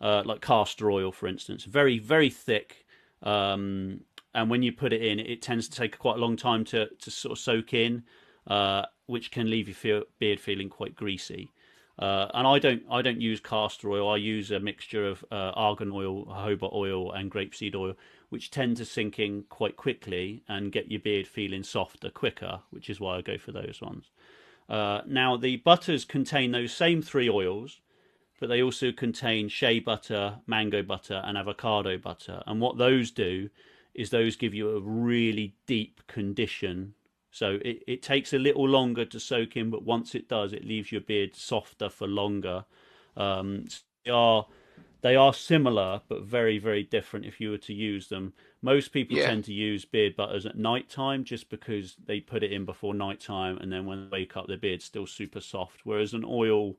uh, like castor oil, for instance, very very thick. Um, and when you put it in, it tends to take quite a long time to to sort of soak in, uh, which can leave your feel, beard feeling quite greasy. Uh, and I don't I don't use castor oil. I use a mixture of uh, argan oil, jojoba oil, and grapeseed oil, which tend to sink in quite quickly and get your beard feeling softer quicker, which is why I go for those ones. Uh, now the butters contain those same three oils, but they also contain shea butter, mango butter, and avocado butter. And what those do is those give you a really deep condition. So it, it takes a little longer to soak in, but once it does, it leaves your beard softer for longer. Um, they are they are similar, but very very different. If you were to use them, most people yeah. tend to use beard butters at night time just because they put it in before night time, and then when they wake up, their beard's still super soft. Whereas an oil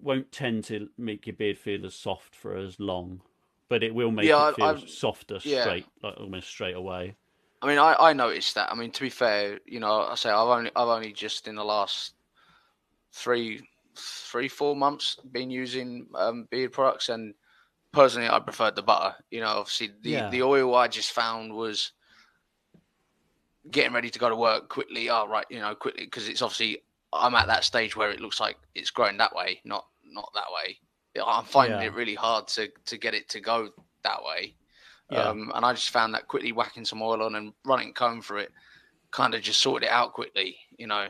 won't tend to make your beard feel as soft for as long. but it will make Yeah, it feel I've- softer yeah. straight, like almost straight away. I mean, I, I noticed that. I mean, to be fair, you know, I say I've only I've only just in the last three three four months been using um, beard products, and personally, I preferred the butter. You know, obviously the Yeah. the oil I just found was getting ready to go to work quickly. Oh, right, you know, quickly because it's obviously I'm at that stage where it looks like it's growing that way, not not that way. I'm finding Yeah. it really hard to to get it to go that way. Yeah. Um, and I just found that quickly whacking some oil on and running comb for it kind of just sorted it out quickly, you know.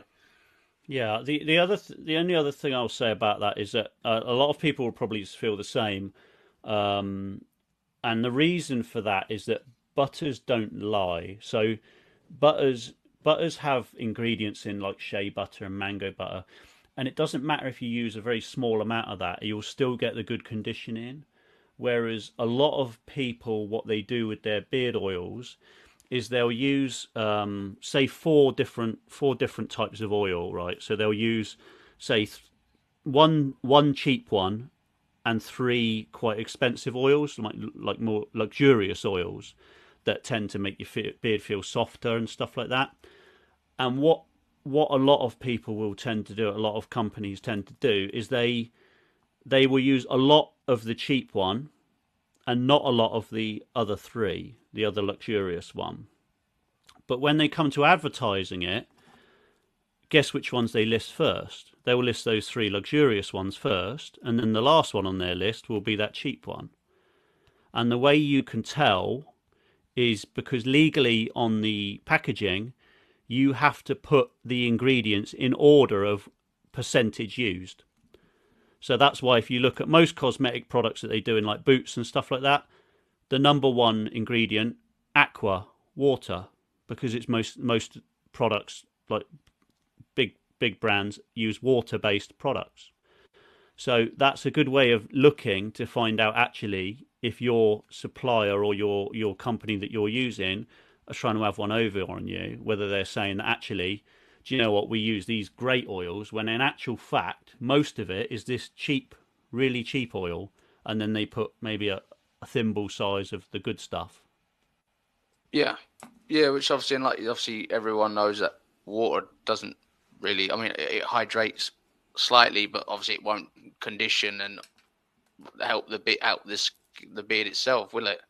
Yeah, the the other th- the only other thing I'll say about that is that uh, a lot of people will probably feel the same, um, and the reason for that is that butters don't lie. So butters butters have ingredients in like shea butter and mango butter, and it doesn't matter if you use a very small amount of that, you'll still get the good condition in. Whereas a lot of people, what they do with their beard oils is they'll use um, say four different four different types of oil, right? So they'll use say th- one one cheap one and three quite expensive oils, like like more luxurious oils that tend to make your beard feel softer and stuff like that. And what what a lot of people will tend to do, a lot of companies tend to do, is they they will use a lot of the cheap one and not a lot of the other three, the other luxurious one. But when they come to advertising it, guess which ones they list first? They will list those three luxurious ones first, and then the last one on their list will be that cheap one. And the way you can tell is because legally on the packaging, you have to put the ingredients in order of percentage used. So that's why if you look at most cosmetic products that they do in like boots and stuff like that, the number one ingredient, aqua, water, because it's most most products like big big brands use water based products. So that's a good way of looking to find out actually if your supplier or your your company that you're using are trying to have one over on you, whether they're saying that actually do you know what we use these great oils when in actual fact most of it is this cheap really cheap oil and then they put maybe a, a thimble size of the good stuff Yeah. Yeah, which obviously, and like obviously, everyone knows that water doesn't really. I mean, it, it hydrates slightly, but obviously, it won't condition and help the bit out this the beard itself, will it?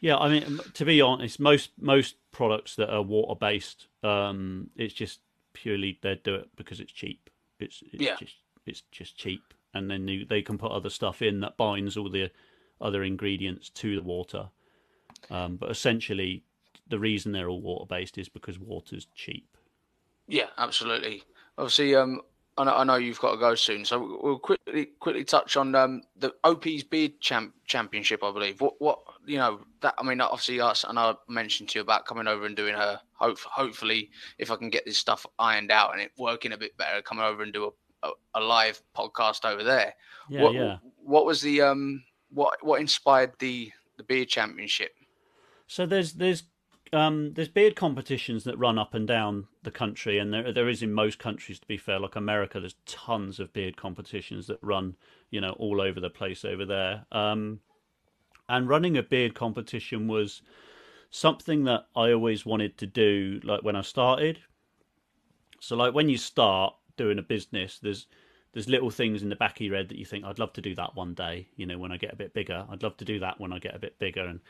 yeah i mean to be honest most most products that are water based um it's just purely they do it because it's cheap it's, it's Yeah. just it's just cheap and then they, they can put other stuff in that binds all the other ingredients to the water um but essentially the reason they're all water based is because water's cheap Yeah, absolutely. Obviously, um, I know, I know you've got to go soon, so we'll quickly quickly touch on um the Opie's beard champ championship, I believe. What what you know that I mean, obviously, us and I mentioned to you about coming over and doing her. Hope hopefully, if I can get this stuff ironed out and it working a bit better, coming over and do a a, a live podcast over there. yeah what, yeah What was the um what what inspired the the beard championship? So there's there's um, there's beard competitions that run up and down the country, and there there is in most countries. To be fair, like America, there's tons of beard competitions that run, you know, all over the place over there. Um, and running a beard competition was something that I always wanted to do, like when I started. So, like when you start doing a business, there's there's little things in the back of your head that you think I'd love to do that one day. You know, when I get a bit bigger, I'd love to do that when I get a bit bigger, and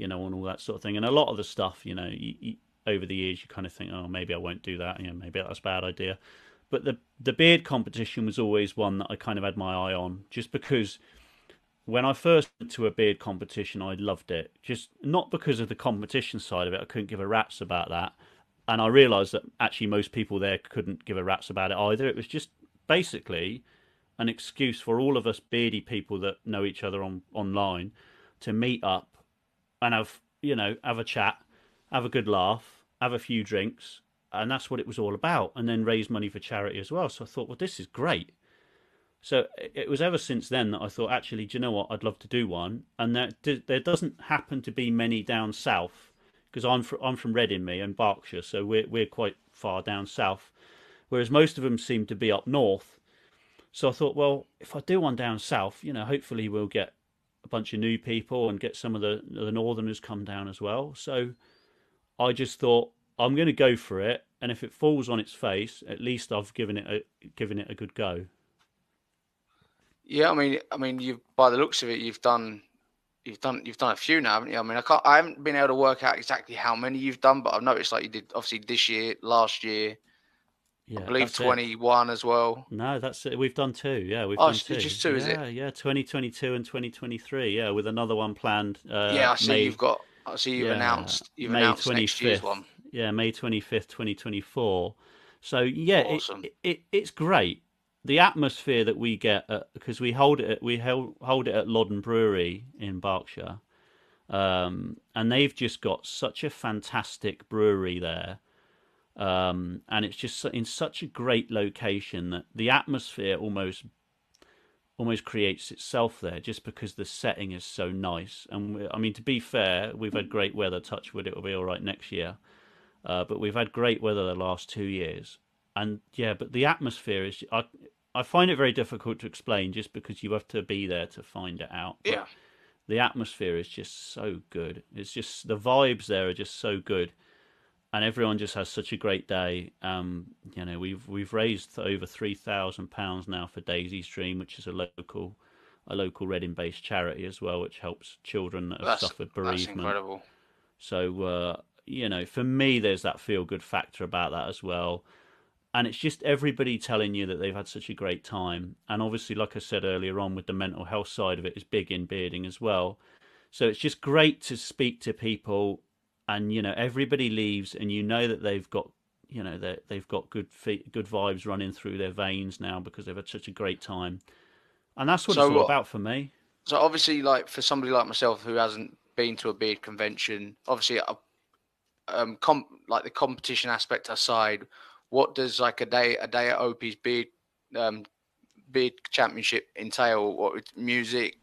you know, and all that sort of thing. And a lot of the stuff, you know, you, you, over the years, you kind of think, oh, maybe I won't do that. You know, maybe that's a bad idea. But the the beard competition was always one that I kind of had my eye on, just because when I first went to a beard competition, I loved it. Just not because of the competition side of it. I couldn't give a rat's about that. And I realised that actually most people there couldn't give a rat's about it either. It was just basically an excuse for all of us beardy people that know each other on online to meet up and have you know have a chat, have a good laugh, have a few drinks, and that's what it was all about. And then raise money for charity as well. So I thought, well, this is great. So it was ever since then that I thought, actually, do you know what? I'd love to do one. And there, there doesn't happen to be many down south because I'm from, I'm from Reading, me, and Berkshire, so we're we're quite far down south, whereas most of them seem to be up north. So I thought, well, if I do one down south, you know, hopefully we'll get bunch of new people and get some of the the Northerners come down as well. So I just thought I'm going to go for it, and if it falls on its face, at least I've given it a given it a good go. Yeah, I mean, I mean, you by the looks of it, you've done you've done you've done a few now, haven't you? I mean, I can't I haven't been able to work out exactly how many you've done, but I've noticed like you did obviously this year, last year. Yeah, I believe twenty one as well. No, that's it. We've done two. Yeah, we've oh, done two. Just two, yeah, is it? Yeah, twenty twenty two and twenty twenty three. Yeah, with another one planned. Uh, yeah, I see May, you've got. I see you've yeah, announced. You've May announced 25th, next year's one. Yeah, May twenty fifth, twenty twenty four. So yeah, awesome. it, it, it's great the atmosphere that we get because we hold it at, we hold, hold it at Loddon Brewery in Berkshire, um, and they've just got such a fantastic brewery there, um, and it's just in such a great location that the atmosphere almost almost creates itself there just because the setting is so nice. And I mean, to be fair, we've had great weather. Touchwood, it will be all right next year, uh, but we've had great weather the last two years and yeah, but the atmosphere is I I find it very difficult to explain just because you have to be there to find it out. But yeah. The atmosphere is just so good. It's just the vibes there are just so good. And everyone just has such a great day. Um, you know, we've we've raised over three thousand pounds now for Daisy's Dream, which is a local a local Reading based charity as well, which helps children that have that's, suffered bereavement. That's incredible. So uh, you know, for me, there's that feel good factor about that as well and it's just everybody telling you that they've had such a great time. And obviously, like I said earlier on, with the mental health side of it is big in bearding as well. So it's just great to speak to people, and you know everybody leaves, and you know that they've got you know they they've got good good vibes running through their veins now because they've had such a great time, and that's what so it's all about for me. So obviously, like for somebody like myself who hasn't been to a beard convention, obviously, uh, um, com- like the competition aspect aside, what does like a day a day at Opie's beard um, beard championship entail? What music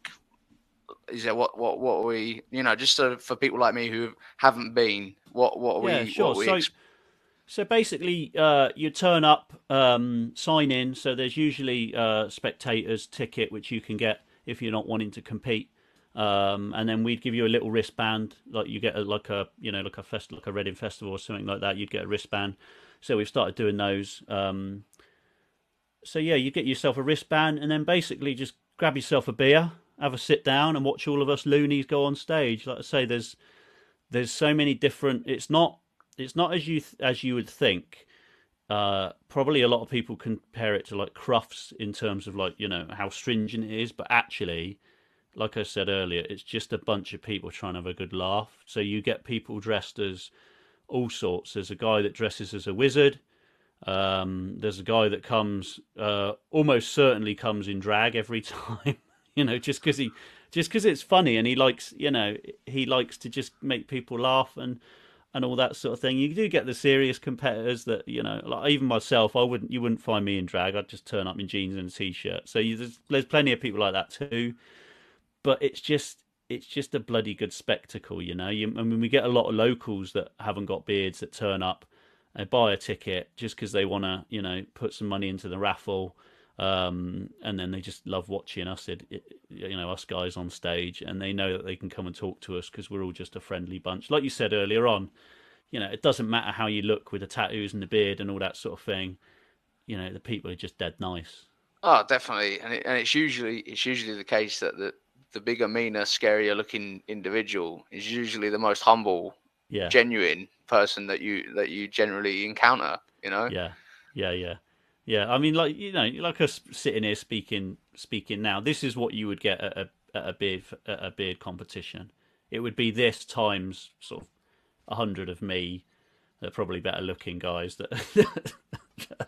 is there? What what what are we? You know, just so for people like me who haven't been, what what are yeah, we? Sure. What so, so basically, uh, you turn up, um, sign in. So there's usually uh, spectators ticket which you can get if you're not wanting to compete. Um, and then we'd give you a little wristband, like you get a, like a you know like a fest like a Reading festival or something like that. You'd get a wristband, so we've started doing those. Um, so yeah, you get yourself a wristband and then basically just grab yourself a beer, have a sit down, and watch all of us loonies go on stage. Like I say, there's there's so many different. It's not it's not as you as you would think. Uh, probably a lot of people compare it to like Crufts in terms of like you know how stringent it is, but actually, like I said earlier, it's just a bunch of people trying to have a good laugh. So you get people dressed as all sorts. There's a guy that dresses as a wizard. Um, there's a guy that comes, uh, almost certainly comes in drag every time. You know, just because he, just because it's funny and he likes, you know, he likes to just make people laugh and and all that sort of thing. You do get the serious competitors that you know, like even myself, I wouldn't, you wouldn't find me in drag. I'd just turn up in jeans and a t-shirt. So you, there's, there's plenty of people like that too. But it's just it's just a bloody good spectacle, you know. You, I mean, we get a lot of locals that haven't got beards that turn up and buy a ticket just because they want to, you know, put some money into the raffle, um, and then they just love watching us, it, it, you know, us guys on stage, and they know that they can come and talk to us because we're all just a friendly bunch. Like you said earlier on, you know, it doesn't matter how you look with the tattoos and the beard and all that sort of thing. You know, the people are just dead nice. Oh, definitely, and, it, and it's usually it's usually the case that that the bigger, meaner, scarier looking individual is usually the most humble, yeah. genuine person that you that you generally encounter. You know. Yeah, yeah, yeah, yeah. I mean, like you know, like us sitting here speaking speaking now. This is what you would get at a at a beard at a beard competition. It would be this times sort of a hundred of me. They're probably better looking guys that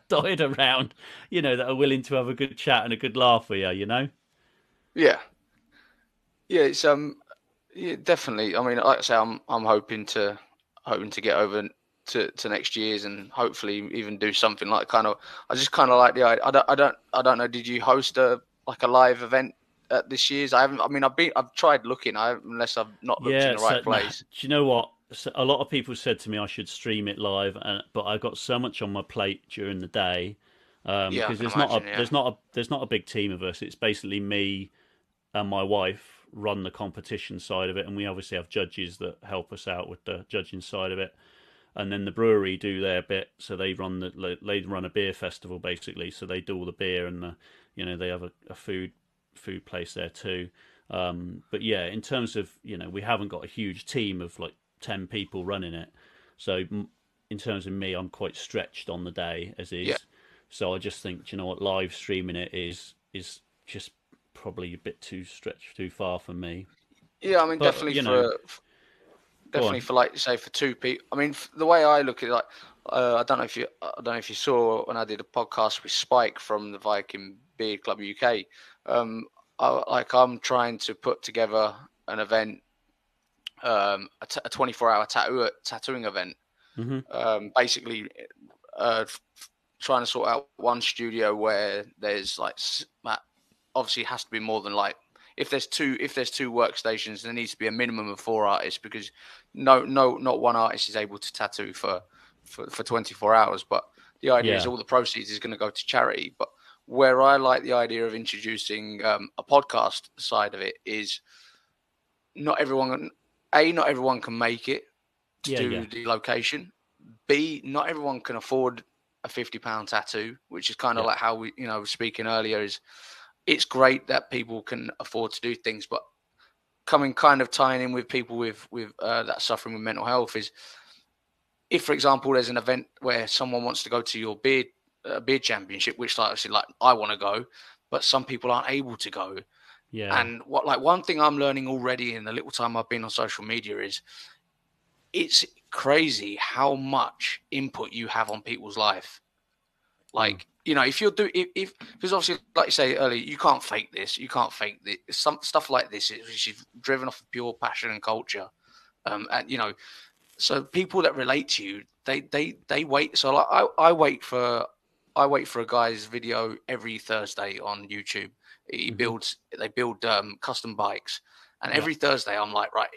died around, you know, that are willing to have a good chat and a good laugh with you, you know? Yeah, yeah, it's um, yeah, definitely. I mean, like I say, I'm I'm hoping to hoping to get over to, to next year's and hopefully even do something like kind of. I just kind of like the I don't I don't I don't know. Did you host a like a live event at this year's? I haven't. I mean, I've been I've tried looking. I unless I've not looked yeah, in the right so, place. do you know what? So a lot of people said to me I should stream it live, and, but I got so much on my plate during the day um, yeah, because there's imagine, not a yeah. there's not a there's not a big team of us. It's basically me and my wife run the competition side of it, and we obviously have judges that help us out with the judging side of it. And then the brewery do their bit, so they run the they run a beer festival basically. So they do all the beer and the, you know they have a, a food food place there too. Um, but yeah, in terms of you know we haven't got a huge team of like ten people running it, so in terms of me, I'm quite stretched on the day as is. Yeah. So I just think, you know what, live streaming it is is just probably a bit too stretched too far for me. Yeah, I mean, but, definitely you know, for definitely for like say for two people. I mean, the way I look at it, like uh, I don't know if you I don't know if you saw when I did a podcast with Spike from the Viking Beard Club UK. Um, I, like I'm trying to put together an event, um, a, t- a 24 hour tattoo tattooing event Mm-hmm. Um, basically, uh, trying to sort out one studio where there's like obviously has to be more than like if there's two if there's two workstations there needs to be a minimum of four artists because no no not one artist is able to tattoo for for, for 24 hours but the idea yeah. is all the proceeds is going to go to charity but where i like the idea of introducing um, a podcast side of it is not everyone a not everyone can make it to yeah, do yeah. the location. B, not everyone can afford a fifty pound tattoo, which is kind of like how we, you know, speaking earlier is it's great that people can afford to do things, but coming kind of tying in with people with with uh, that suffering with mental health is if, for example, there's an event where someone wants to go to your beard uh, beard championship, which like I said, like I want to go, but some people aren't able to go. Yeah. And what like one thing I'm learning already in the little time I've been on social media is it's crazy how much input you have on people's life. Like, mm. You know, if you're doing, if, because obviously, like you say earlier, you can't fake this. You can't fake this. Some stuff like this, which is driven off of pure passion and culture. Um, and, you know, so people that relate to you, they, they, they wait. So like, I, I wait for, I wait for a guy's video every Thursday on YouTube. He mm-hmm. builds, they build um, custom bikes and every yeah. Thursday, I'm like, right,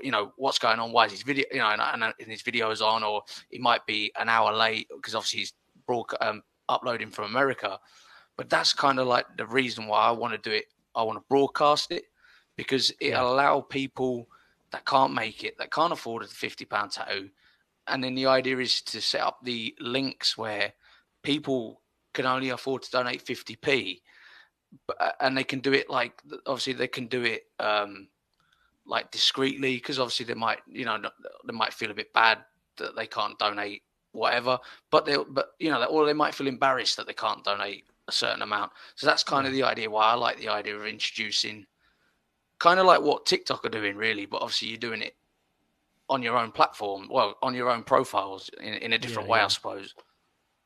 you know, what's going on? Why is his video, you know, and, and his video is on, or it might be an hour late because obviously he's broad, um, uploading from America. But that's kind of like the reason why I want to do it. I want to broadcast it because it yeah. allow people that can't make it, that can't afford a fifty pound tattoo, and then the idea is to set up the links where people can only afford to donate fifty p uh, and they can do it like obviously they can do it um, like discreetly because obviously they might you know they might feel a bit bad that they can't donate whatever but they but you know or they might feel embarrassed that they can't donate a certain amount so that's kind of the idea why i like the idea of introducing kind of like what tiktok are doing really but obviously you're doing it on your own platform well on your own profiles in, in a different yeah, way yeah. i suppose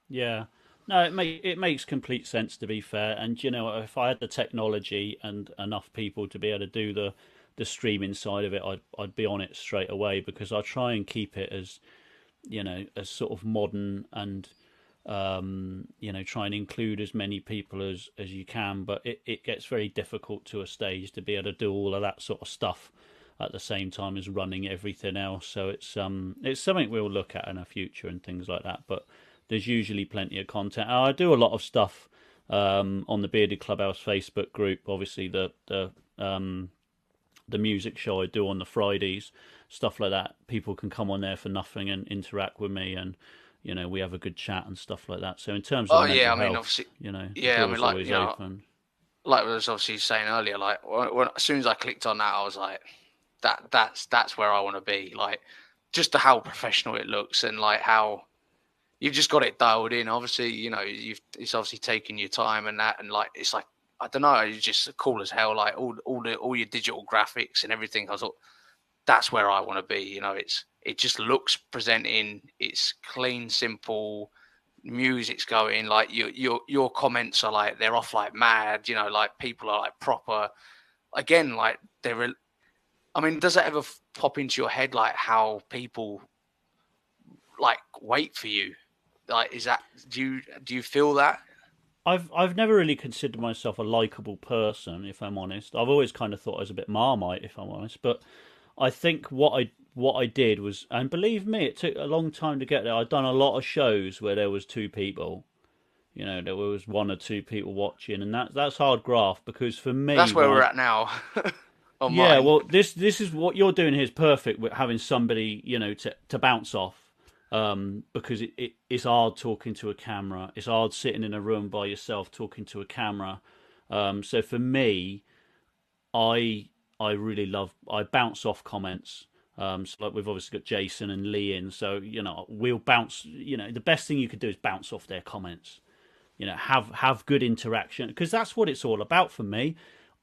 yeah no, it make, it makes complete sense to be fair. And you know, if I had the technology and enough people to be able to do the the streaming side of it, I'd I'd be on it straight away because I try and keep it as you know as sort of modern and um, you know try and include as many people as as you can. But it it gets very difficult to a stage to be able to do all of that sort of stuff at the same time as running everything else. So it's um it's something we'll look at in the future and things like that. But there's usually plenty of content. I do a lot of stuff um, on the Bearded Clubhouse Facebook group. Obviously, the the um, the music show I do on the Fridays, stuff like that. People can come on there for nothing and interact with me, and you know we have a good chat and stuff like that. So in terms of oh yeah, I mean obviously you know yeah, I mean like you know, open. like I was obviously saying earlier, like when, when, as soon as I clicked on that, I was like, that that's that's where I want to be. Like just how professional it looks and like how you've just got it dialed in. Obviously, you know, you've it's obviously taking your time and that, and like it's like I don't know, it's just cool as hell. Like all all the all your digital graphics and everything. I thought that's where I want to be. You know, it's it just looks presenting. It's clean, simple. Music's going like your your your comments are like they're off like mad. You know, like people are like proper. Again, like they're. I mean, does that ever pop into your head like how people like wait for you like, is that do you do you feel that? I've I've never really considered myself a likable person, if I'm honest. I've always kind of thought I was a bit marmite, if I'm honest. But I think what I what I did was, and believe me, it took a long time to get there. I'd done a lot of shows where there was two people. You know, there was one or two people watching, and that that's hard graft because for me, that's where we're I, at now. yeah, mine. well, this this is what you're doing here is perfect with having somebody you know to to bounce off, um, because it, it it's hard talking to a camera. It's hard sitting in a room by yourself talking to a camera. Um, so for me, I I really love I bounce off comments. Um, so like we've obviously got Jason and Lee in, so you know we'll bounce. You know the best thing you could do is bounce off their comments. You know have have good interaction because that's what it's all about for me.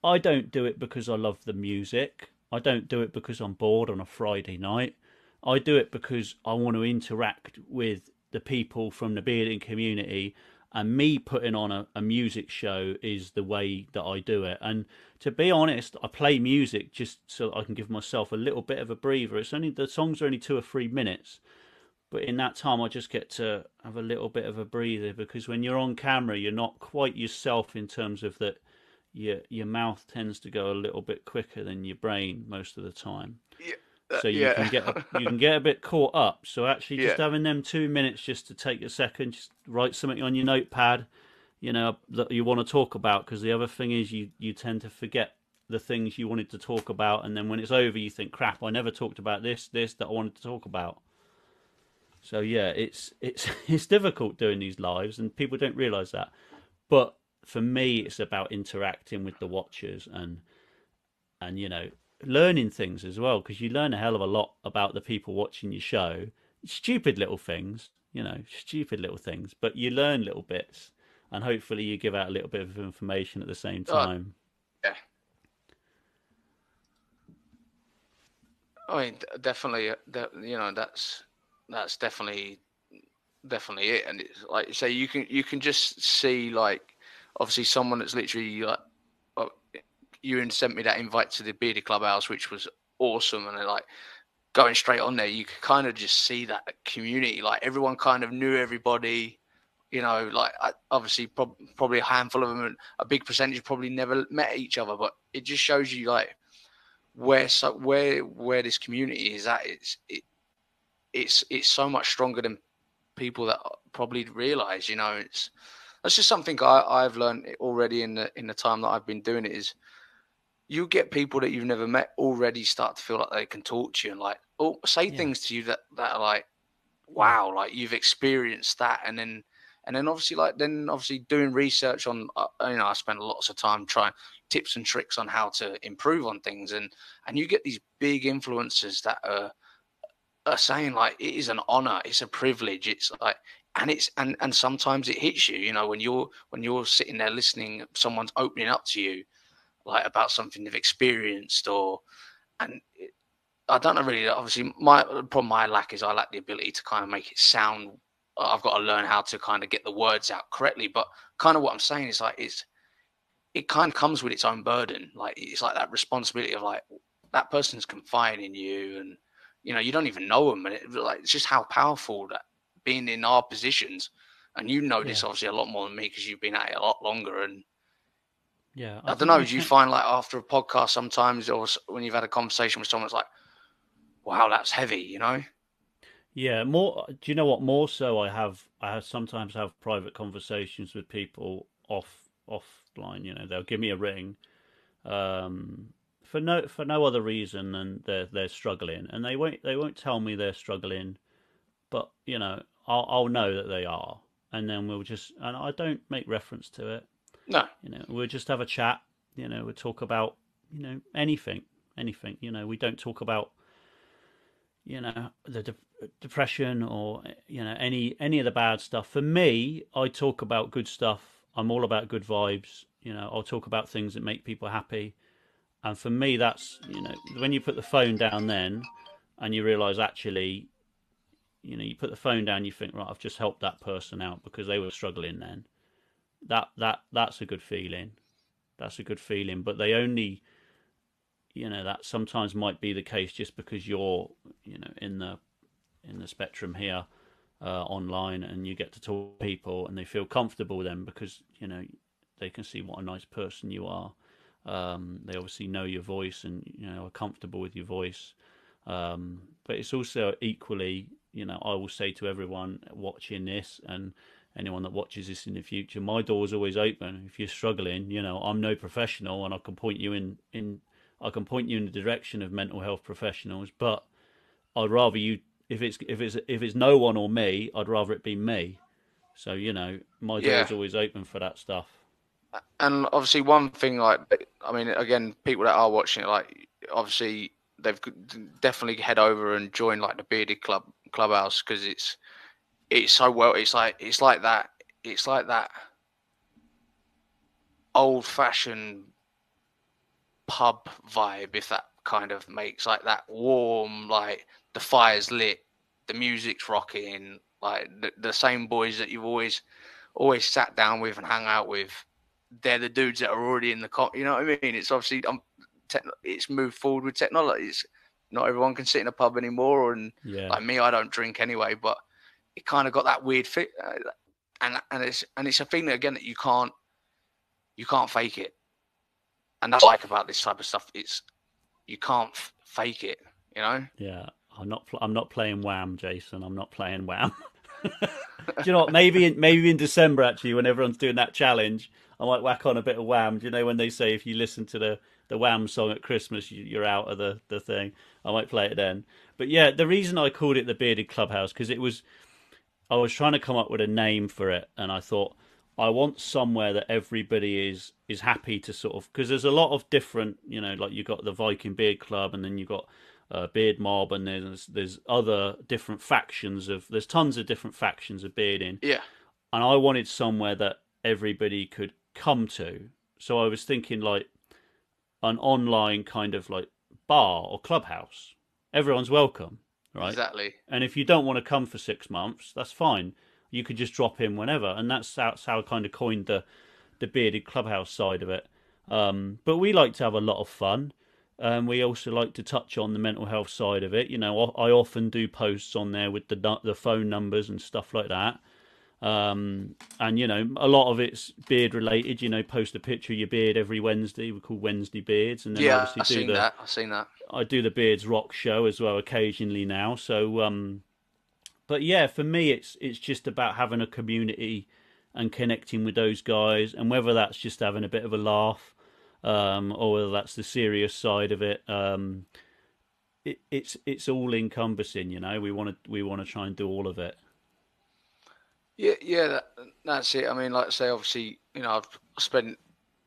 I don't do it because I love the music. I don't do it because I'm bored on a Friday night. I do it because I want to interact with the people from the bearding community and me putting on a, a music show is the way that I do it. And to be honest, I play music just so I can give myself a little bit of a breather. It's only the songs are only two or three minutes, but in that time I just get to have a little bit of a breather because when you're on camera, you're not quite yourself in terms of that. Your your mouth tends to go a little bit quicker than your brain most of the time Uh, so you yeah. can get a, you can get a bit caught up. So actually, just Yeah. having them two minutes just to take a second, just write something on your notepad, you know that you want to talk about. Because the other thing is, you you tend to forget the things you wanted to talk about, and then when it's over, you think, "Crap, I never talked about this, this that I wanted to talk about." So yeah, it's it's it's difficult doing these lives, and people don't realise that. But for me, it's about interacting with the watchers and and you know learning things as well because you learn a hell of a lot about the people watching your show. Stupid little things, you know, stupid little things, but you learn little bits, and hopefully you give out a little bit of information at the same Uh, time. Yeah. I mean, definitely, uh, you know, that's that's definitely definitely it. And it's like you say, you can you can just see like obviously someone that's literally like and sent me that invite to the Bearded Clubhouse, which was awesome, and like going straight on there. You could kind of just see that community, like everyone kind of knew everybody. You know, like obviously, prob- probably a handful of them, a big percentage probably never met each other. But it just shows you like where so where where this community is at. It's it, it's it's so much stronger than people that probably realize. You know, it's that's just something I, I've learned already in the in the time that I've been doing it. Is you get people that you've never met already start to feel like they can talk to you and like oh say Yeah. things to you that that are like wow like you've experienced that. And then and then obviously like then obviously doing research on uh, you know I spend lots of time trying tips and tricks on how to improve on things. And and you get these big influencers that are are saying like it is an honor it's a privilege it's like and it's and and sometimes it hits you you know when you're when you're sitting there listening someone's opening up to you like about something they've experienced or and it, I don't know really obviously my problem I lack is I lack the ability to kind of make it sound I've got to learn how to kind of get the words out correctly but kind of what I'm saying is like it's it kind of comes with its own burden like it's like that responsibility of like that person's confiding in you and you know you don't even know them and it like it's just how powerful that being in our positions and you know this Yeah. obviously a lot more than me because you've been at it a lot longer and Yeah, I, don't know. Do you find like after a podcast sometimes, or when you've had a conversation with someone, it's like, "Wow, that's heavy," you know? Yeah, more. Do you know what? More so, I have. I have sometimes have private conversations with people off offline. You know, they'll give me a ring, um, for no for no other reason than they're they're struggling, and they won't they won't tell me they're struggling, but you know, I'll I'll know that they are, and then we'll just and I don't make reference to it. No, You know, we'll just have a chat. You know, we'll talk about you know anything, anything. You know, we don't talk about you know the de- depression or you know any any of the bad stuff. For me, I talk about good stuff. I'm all about good vibes. You know, I'll talk about things that make people happy. And for me, that's you know when you put the phone down then, and you realise actually, you know, you put the phone down, you think right, I've just helped that person out because they were struggling then. That that that's a good feeling. That's a good feeling. But they only, you know, that sometimes might be the case just because you're, you know, in the in the spectrum here uh, online and you get to talk to people and they feel comfortable then because you know they can see what a nice person you are. Um, they obviously know your voice and you know are comfortable with your voice. Um, but it's also equally, you know, I will say to everyone watching this and anyone that watches this in the future, my door is always open. If you're struggling, you know, I'm no professional and I can point you in in I can point you in the direction of mental health professionals, but I'd rather you if it's if it's if it's no one or me, I'd rather it be me. So you know, my Yeah. door's always open for that stuff. and obviously one thing like i mean again people that are watching it like obviously they've definitely head over and join like the bearded club clubhouse because it's it's so well it's like it's like that it's like that old fashioned pub vibe if that kind of makes like that warm like the fire's lit the music's rocking like the, the same boys that you've always always sat down with and hung out with they're the dudes that are already in the co You know what I mean? It's obviously um, techno- it's moved forward with technology. It's not everyone can sit in a pub anymore, and Yeah, like me, I don't drink anyway. But it kind of got that weird fit, uh, and and it's and it's a thing that again that you can't you can't fake it, and that's like about this type of stuff. It's you can't f- fake it. You know? yeah. I'm not. I'm not playing Wham, Jason. I'm not playing Wham. Do you know what? Maybe in, maybe in December actually, when everyone's doing that challenge, I might whack on a bit of Wham. Do you know when they say if you listen to the the Wham song at Christmas, you, you're out of the the thing? I might play it then. But yeah, the reason I called it the Bearded Clubhouse because it was I was trying to come up with a name for it, and I thought I want somewhere that everybody is is happy to sort of because there's a lot of different, you know, like you got the Viking Beard Club, and then you got uh, Beard Mob, and there's there's other different factions of there's tons of different factions of bearding, Yeah. and I wanted somewhere that everybody could come to. So I was thinking like an online kind of like bar or clubhouse. Everyone's welcome, right? Exactly. And if you don't want to come for six months, that's fine. You could just drop in whenever, and that's how, that's how I kind of coined the the bearded clubhouse side of it. Um, but we like to have a lot of fun. Um, we also like to touch on the mental health side of it. You know, I I often do posts on there with the the phone numbers and stuff like that. Um, and you know, a lot of it's beard related. You know, post a picture of your beard every Wednesday. We call Wednesday beards, and then Yeah, obviously I've do seen the that. I've seen that. I do the Beards Rock show as well occasionally now. So, um, but yeah, for me, it's it's just about having a community and connecting with those guys, and whether that's just having a bit of a laugh, um, or whether that's the serious side of it. Um, it it's it's all encompassing, you know. We want to we want to try and do all of it. Yeah, yeah, that, that's it. I mean, like I say, obviously, you know, I've spent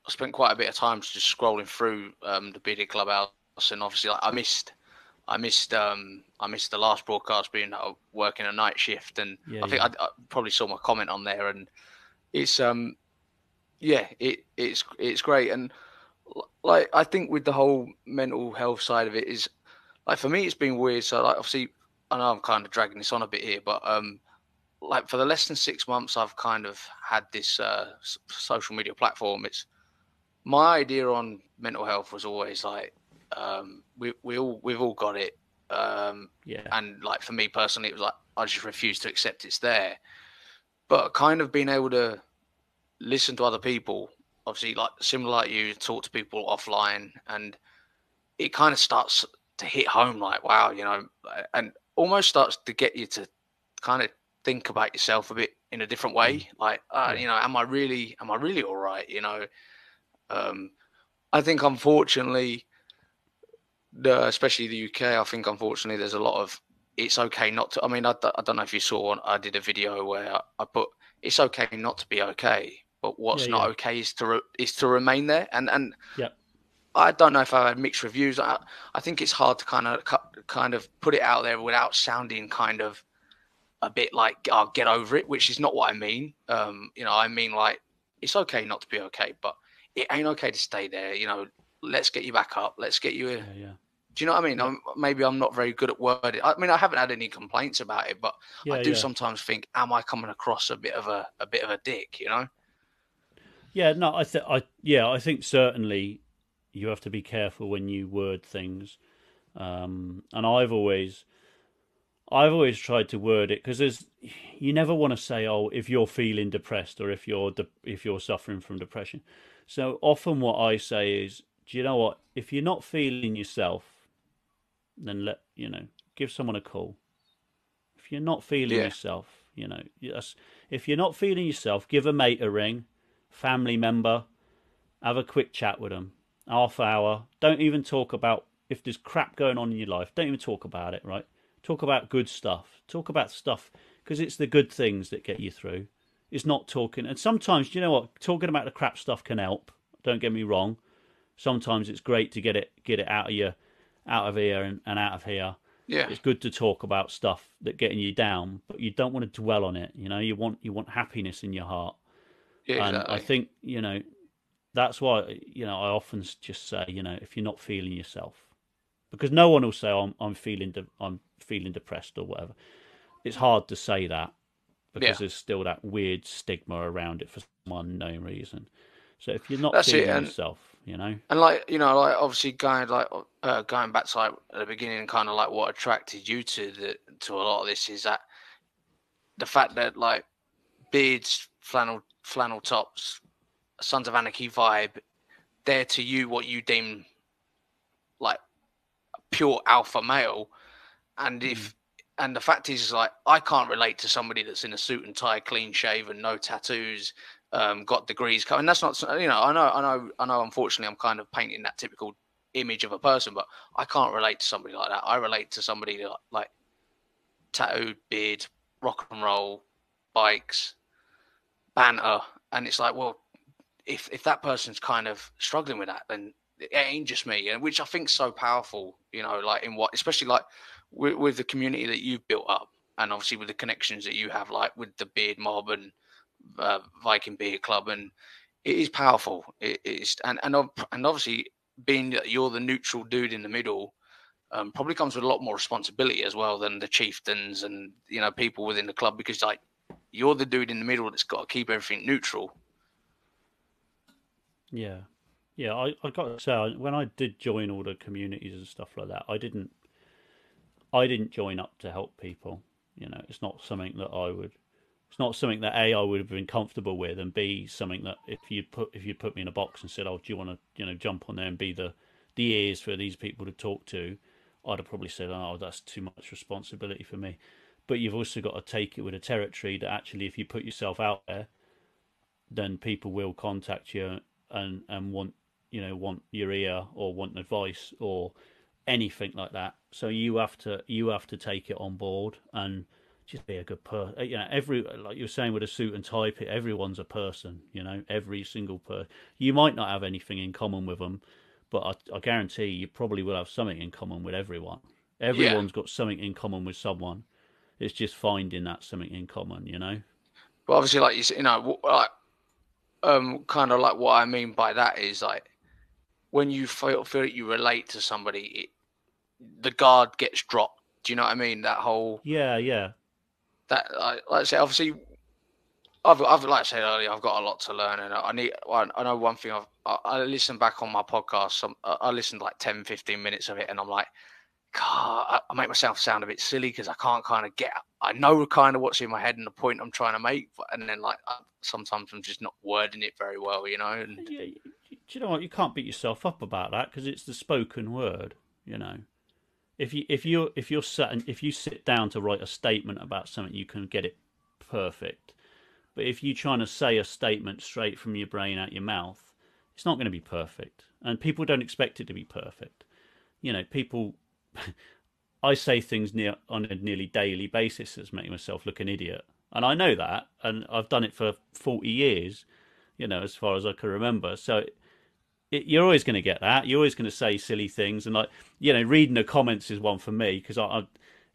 I spent quite a bit of time just scrolling through um, the bearded clubhouse, and obviously, like, I missed, I missed, um, I missed the last broadcast being uh, working a night shift, and Yeah, I think yeah. I, I probably saw my comment on there, and it's um, yeah, it it's it's great, and like I think with the whole mental health side of it is, like for me, it's been weird. So like obviously, I know I'm kind of dragging this on a bit here, but um like for the less than six months I've kind of had this uh, social media platform. It's my idea on mental health was always like um, we we all we've all got it, um, Yeah, and like for me personally, it was like I just refuse to accept it's there. But kind of being able to listen to other people, obviously like similar like you, talk to people offline, and it kind of starts to hit home like wow, you know, and almost starts to get you to kind of think about yourself a bit in a different way. Like, uh, Yeah. you know, am I really, am I really all right? You know, um, I think unfortunately, the, especially the UK, I think unfortunately there's a lot of it's okay not to. I mean, I don't know if you saw, I did a video where I, I put it's okay not to be okay, but what's Yeah, not yeah. okay is to re, is to remain there. And and Yep. I don't know if I had mixed reviews. I, I think it's hard to kind of kind of put it out there without sounding kind of a bit like i oh, get over it, which is not what I mean. Um, you know, I mean like it's okay not to be okay, but it ain't okay to stay there. You know, let's get you back up. Let's get you. yeah, yeah. Do you know what I mean? I'm, maybe I'm not very good at wording. I mean, I haven't had any complaints about it, but yeah I do yeah. sometimes think, am I coming across a bit of a a bit of a dick? You know? Yeah, no, I think I yeah, I think certainly you have to be careful when you word things, um, and I've always, I've always tried to word it because there's, you never want to say, oh, if you're feeling depressed or if you're de- if you're suffering from depression. So often what I say is, do you know what? If you're not feeling yourself, then let you know, give someone a call. If you're not feeling Yeah. yourself, you know, yes. If you're not feeling yourself, give a mate a ring family member, have a quick chat with them, half hour. Don't even talk about if there's crap going on in your life. Don't even talk about it. Right? Talk about good stuff. Talk about stuff because it's the good things that get you through. It's not talking. And sometimes, you know what? Talking about the crap stuff can help. Don't get me wrong. Sometimes it's great to get it get it out of your out of here and, and out of here. Yeah. It's good to talk about stuff that getting you down, but you don't want to dwell on it. You know, you want you want happiness in your heart. Yeah, and exactly. I think you know that's why you know I often just say you know if you're not feeling yourself, because no one will say oh, I'm I'm feeling de- I'm feeling depressed or whatever. It's hard to say that because Yeah. there's still that weird stigma around it for some unknown reason. So if you're not That's it, and- yourself, you know, And like you know, like obviously going like uh, going back to like at the beginning, kind of like what attracted you to the to a lot of this is that the fact that like beards, flannel flannel tops, Sons of Anarchy vibe, they're to you what you deem pure alpha male, and if and the fact is like I can't relate to somebody that's in a suit and tie, clean shaven, no tattoos, um, got degrees. And that's not, you know, I know, I know, I know. Unfortunately, I'm kind of painting that typical image of a person, but I can't relate to somebody like that. I relate to somebody that, like tattooed, beard, rock and roll, bikes, banter, and it's like, well, if if that person's kind of struggling with that, then it ain't just me, and which I think's so powerful. You know, like in what, especially like with, with the community that you've built up, and obviously with the connections that you have, like with the Beard Mob and uh, Viking Beard Club, and it is powerful. It is, and and and obviously being that you're the neutral dude in the middle, um, probably comes with a lot more responsibility as well than the chieftains and you know people within the club because like you're the dude in the middle that's got to keep everything neutral. Yeah, yeah. I I got to say when I did join all the communities and stuff like that, I didn't I didn't join up to help people. You know, it's not something that I would. It's not something that a I would have been comfortable with, and b something that if you put if you put me in a box and said, "Oh, do you want to you know jump on there and be the the ears for these people to talk to," I'd have probably said, "Oh, that's too much responsibility for me." But you've also got to take it with a territory that actually, if you put yourself out there, then people will contact you and and want you know want your ear or want advice or anything like that. So you have to you have to take it on board and just be a good person. You know, every like you're saying with a suit and tie, everyone's a person. You know, every single person. You might not have anything in common with them, but I, I guarantee you probably will have something in common with everyone. Everyone's got something in common with someone. It's just finding that something in common. You know. But obviously, like you, s- you know, like um, kind of like what I mean by that is like when you feel feel that you relate to somebody, it, the guard gets dropped. Do you know what I mean? That whole Yeah, yeah. that like, like I say, obviously, I've, I've like I said earlier, I've got a lot to learn, and I need. I I know one thing. I've I, I listen back on my podcast. Some I listened like 10, 15 minutes of it, and I'm like, God, I, make myself sound a bit silly because I can't kind of get. I know kind of what's in my head and the point I'm trying to make, but, and then like I, sometimes I'm just not wording it very well, you know. And Yeah, do you know what? You can't beat yourself up about that because it's the spoken word. You know, if you if you if you're sat if you sit down to write a statement about something, you can get it perfect. But if you're trying to say a statement straight from your brain out your mouth, it's not going to be perfect. And people don't expect it to be perfect. You know, people. I say things near on a nearly daily basis that's making myself look an idiot, and I know that, and I've done it for forty years you know, as far as I can remember. So it, you're always going to get that. You're always going to say silly things, and like you know, reading the comments is one for me because I, I,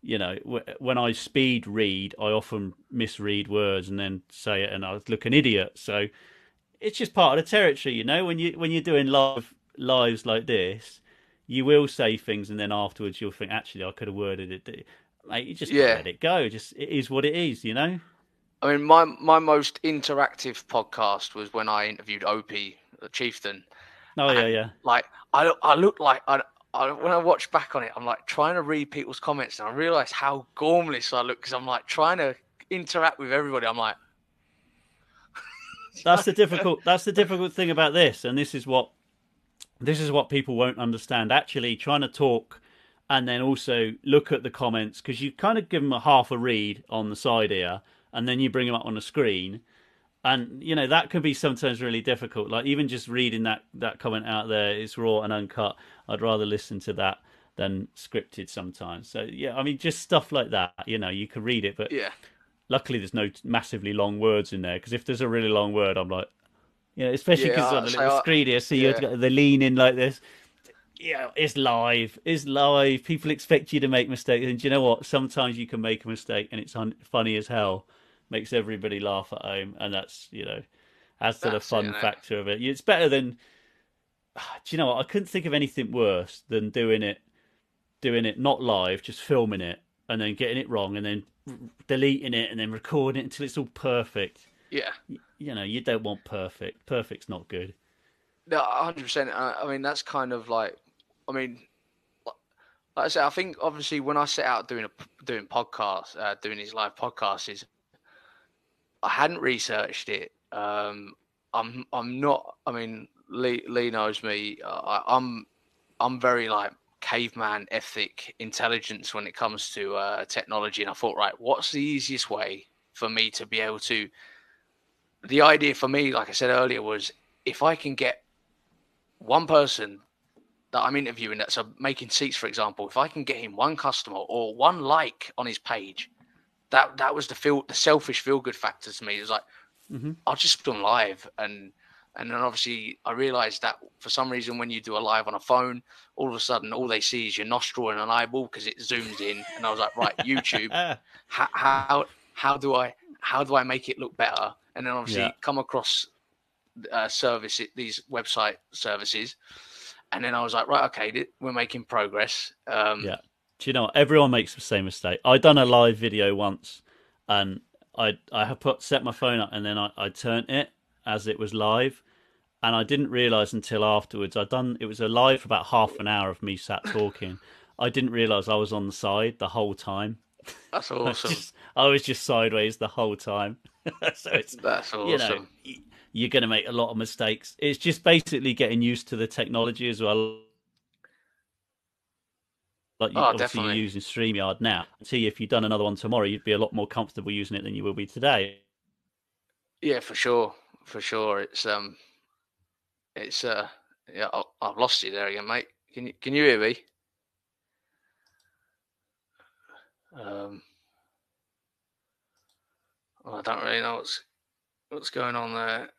you know, w- when I speed read, I often misread words and then say it, and I look an idiot. So it's just part of the territory, you know. When you when you're doing live lives like this, you will say things, and then afterwards you'll think, actually, I could have worded it. di-" Mate, you just Yeah. let it go. Just it is what it is, you know. I mean, my my most interactive podcast was when I interviewed Opie, chieftain. Oh yeah, yeah. Like I I look like I. I, when I watch back on it, I'm like trying to read people's comments, and I realize how gormless I look because I'm like trying to interact with everybody. I'm like, that's the difficult that's the difficult thing about this and this is what this is what people won't understand actually trying to talk and then also look at the comments because you kind of give them a half a read on the side here and then you bring them up on the screen and you know that can be sometimes really difficult. Like even just reading that that comment out there, it's raw and uncut. I'd rather listen to that than scripted sometimes. So yeah, I mean, just stuff like that. You know, you can read it, but yeah. Luckily, there's no massively long words in there because if there's a really long word, I'm like, you know, especially because Yeah, on the so little I- screen here, see yeah. you're the lean in like this. Yeah, it's live. It's live. People expect you to make mistakes, and do you know what? Sometimes you can make a mistake, and it's un- funny as hell. Makes everybody laugh at home, and that's you know, adds to the That's it, fun factor of it. It's better than. Do you know what? I couldn't think of anything worse than doing it, doing it not live, just filming it, and then getting it wrong, and then deleting it, and then recording it until it's all perfect. Yeah. You know, you don't want perfect. Perfect's not good. No, hundred percent. I mean, that's kind of like, I mean, like I said, I think obviously when I set out doing a doing podcasts, uh, doing these live podcasts, is I hadn't researched it. Um, I'm I'm not. I mean, Lee Lee knows me. I, I'm I'm very like caveman ethic intelligence when it comes to uh, technology, and I thought, right, what's the easiest way for me to be able to? The idea for me, like I said earlier, was if I can get one person that I'm interviewing that's uh, making seats, for example, if I can get him one customer or one like on his page, that that was the feel the selfish feel good factor to me. It was like Mhm. I'll just put them live and and then obviously I realized that for some reason when you do a live on a phone, all of a sudden all they see is your nostril and an eyeball because it zooms in. And I was like, right, YouTube, how how how do I how do I make it look better? And then obviously Yeah. come across uh, service these website services, and then I was like, right, okay, we're making progress. Um, Yeah. Do you know what? Everyone makes the same mistake. I done a live video once, and I I had put set my phone up, and then I, I turned it as it was live, and I didn't realize until afterwards. I done it was a live for about half an hour of me sat talking. I didn't realize I was on the side the whole time. That's I was awesome. just, I was just sideways the whole time. so it's That's awesome. you know you're going to make a lot of mistakes. It's just basically getting used to the technology as well. Like you, Oh, obviously you're definitely. using StreamYard now. See if you'd done another one tomorrow, you'd be a lot more comfortable using it than you will be today. Yeah, for sure, for sure. It's um, it's uh, yeah. I, I've lost you there again, mate. Can you can you hear me? Um, well, I don't really know what's what's going on there.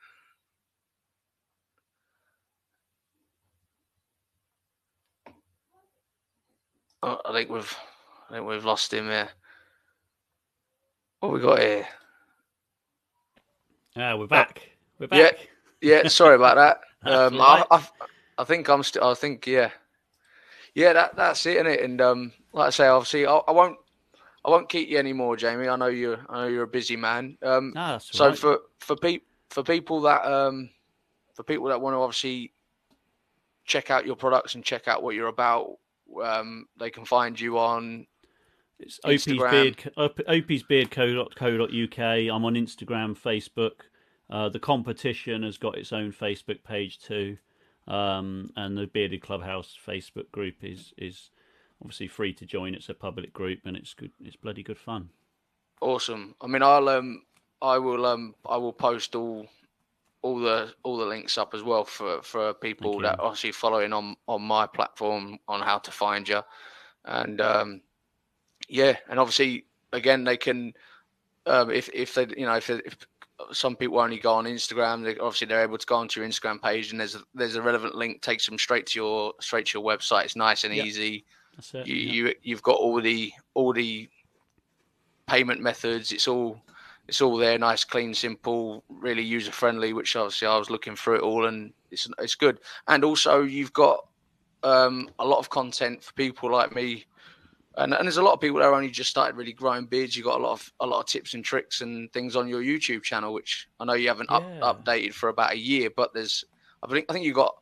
Oh, I think we've I think we've lost him here. What we got here? Ah, we're back. We're Yeah. back. Yeah, yeah. sorry about that. Um. I, I, I think I'm still. I think yeah, yeah. That that's it. And um, like I say, obviously, I, I won't, I won't keep you anymore, Jamie. I know you're, I know you're a busy man. Um, that's so right. for for people for people that um, for people that want to obviously check out your products and check out what you're about, um, they can find you on. It's Opie's Beard, Op- Opie's Beard.co.uk. I'm on Instagram, Facebook. Uh, the competition has got its own Facebook page too, um, and the Bearded Clubhouse Facebook group is is obviously free to join. It's a public group, and it's good. It's bloody good fun. Awesome. I mean, I'll um, I will um, I will post all, all the all the links up as well for for people that are obviously following on on my platform on how to find you, and um, yeah, and obviously again they can, um, if if they you know if if some people only go on Instagram, they obviously they're able to go onto your Instagram page and there's a, there's a relevant link takes them straight to your straight to your website. It's nice and Yeah. easy it. you, yeah. you you've got all the all the payment methods it's all it's all there nice clean simple really user friendly which obviously i was looking through it all and it's it's good and also you've got um, a lot of content for people like me and, and there's a lot of people that are only just started really growing beards. You've got a lot of a lot of tips and tricks and things on your YouTube channel, which I know you haven't Yeah. up, updated for about a year. But there's, I think I think you've got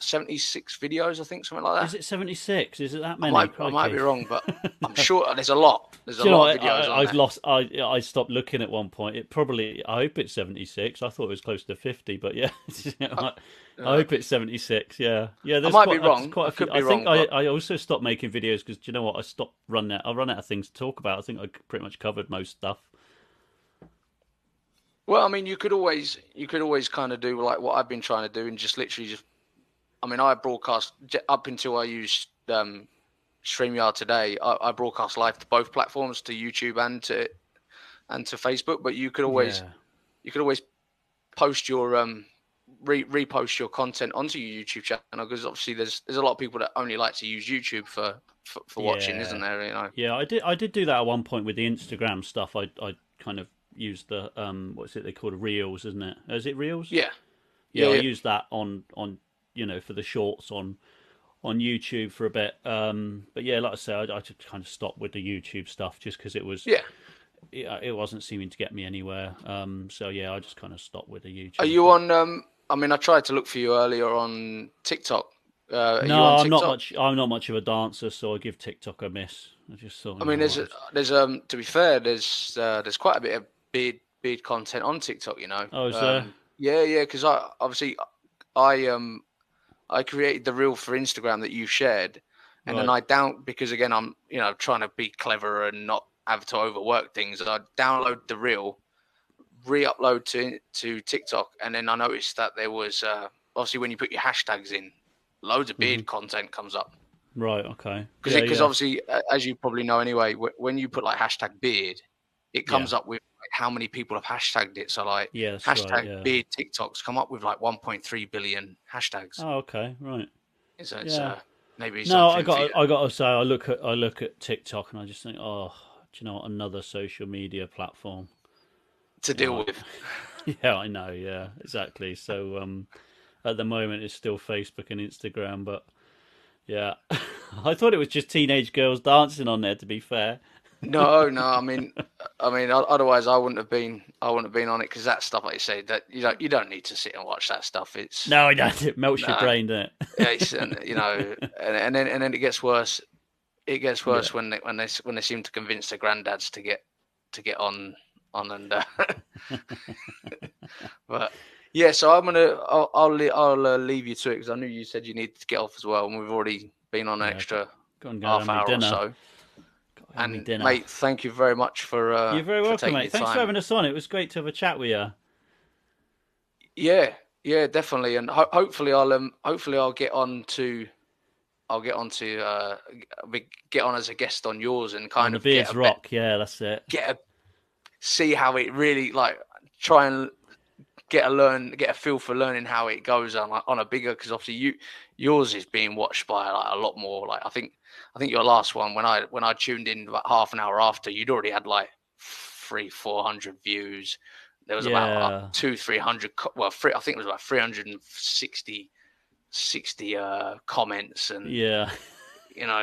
76 videos. I think something like that. Is it 76? Is it that I many? might, I might be wrong, but I'm sure there's a lot. There's a you know lot of videos I, there. lost. I I stopped looking at one point. It probably. I hope it's seventy six. I thought it was close to fifty, but yeah. I, I hope it's seventy six. Yeah, yeah. There's might quite, be wrong. Quite a I could few. be I think wrong, I, but- I also stopped making videos because do you know what? I stopped running out. I run out of things to talk about. I think I pretty much covered most stuff. Well, I mean, you could always you could always kind of do like what I've been trying to do, and just literally just. I mean, I broadcast up until I used um, StreamYard today. I, I broadcast live to both platforms, to YouTube and to and to Facebook. But you could always Yeah. you could always post your um re- repost your content onto your YouTube channel because obviously there's there's a lot of people that only like to use YouTube for for, for watching, Yeah. isn't there? You know. Yeah, I did. I did do that at one point with the Instagram stuff. I I kind of used the um, what's it they called reels, isn't it? Is it reels? Yeah. yeah. Yeah, I used that on on you know for the shorts on on YouTube for a bit. Um, but yeah, like I say, I, I just kind of stopped with the YouTube stuff just because it was Yeah. it, it wasn't seeming to get me anywhere. Um, so yeah, I just kind of stopped with the YouTube. Are you on? Um, I mean, I tried to look for you earlier on TikTok. Uh, are you No, I'm not much. I'm not much of a dancer, so I give TikTok a miss. I just thought. I mean, there's what- there's um to be fair, there's uh, there's quite a bit of beard beard content on TikTok. You know. Oh, is um, there? Yeah, yeah. Because I obviously I um I created the reel for Instagram that you shared, and then I down because again I'm you know trying to be clever and not have to overwork things. I download the reel, re-upload to to TikTok, and then I noticed that there was uh, obviously when you put your hashtags in, loads of beard content comes up. right. Okay. Because Yeah, yeah. obviously, as you probably know anyway, when you put like hashtag beard, it comes up with how many people have hashtagged it. So like Yeah, hashtag right. Yeah. beard TikToks come up with like 1.3 billion hashtags. Oh, okay. Right. so it's yeah. uh, maybe No, I got. I got to say, I look at I look at TikTok and I just think, oh, do you know what? Another social media platform. to deal Right. with. Yeah, I know. Yeah, exactly. So um, at the moment, it's still Facebook and Instagram, but yeah, I thought it was just teenage girls dancing on there. To be fair. No, no. I mean, I mean, otherwise I wouldn't have been. I wouldn't have been on it because that stuff, like you say, that you don't you don't need to sit and watch that stuff. It's No, I don't. It melts your brain, doesn't it? it's, and, you know, and, and then and then it gets worse. It gets worse when they when they when they seem to convince the granddads to get to get on on and. Uh, but yeah, so I'm gonna I'll I'll, I'll uh, leave you to it because I knew you said you needed to get off as well, and we've already been on an Yeah, extra Go and go half hour or so. And dinner. mate, thank you very much for. Uh, You're very welcome, mate. Thanks for having us on. It was great to have a chat with you. Yeah, yeah, definitely, and ho- hopefully I'll um hopefully I'll get on to I'll get on to uh get on as a guest on yours and kind on of get Beards a bit- Rock. Yeah, that's it. get a see how it really like try and get a learn get a feel for learning how it goes on like, on a bigger because obviously you yours is being watched by like a lot more like I think I think your last one when I when I tuned in about half an hour after you'd already had like three four hundred views there was about Yeah. uh, two three hundred well three, I think it was about 360 60 uh comments and Yeah. you know,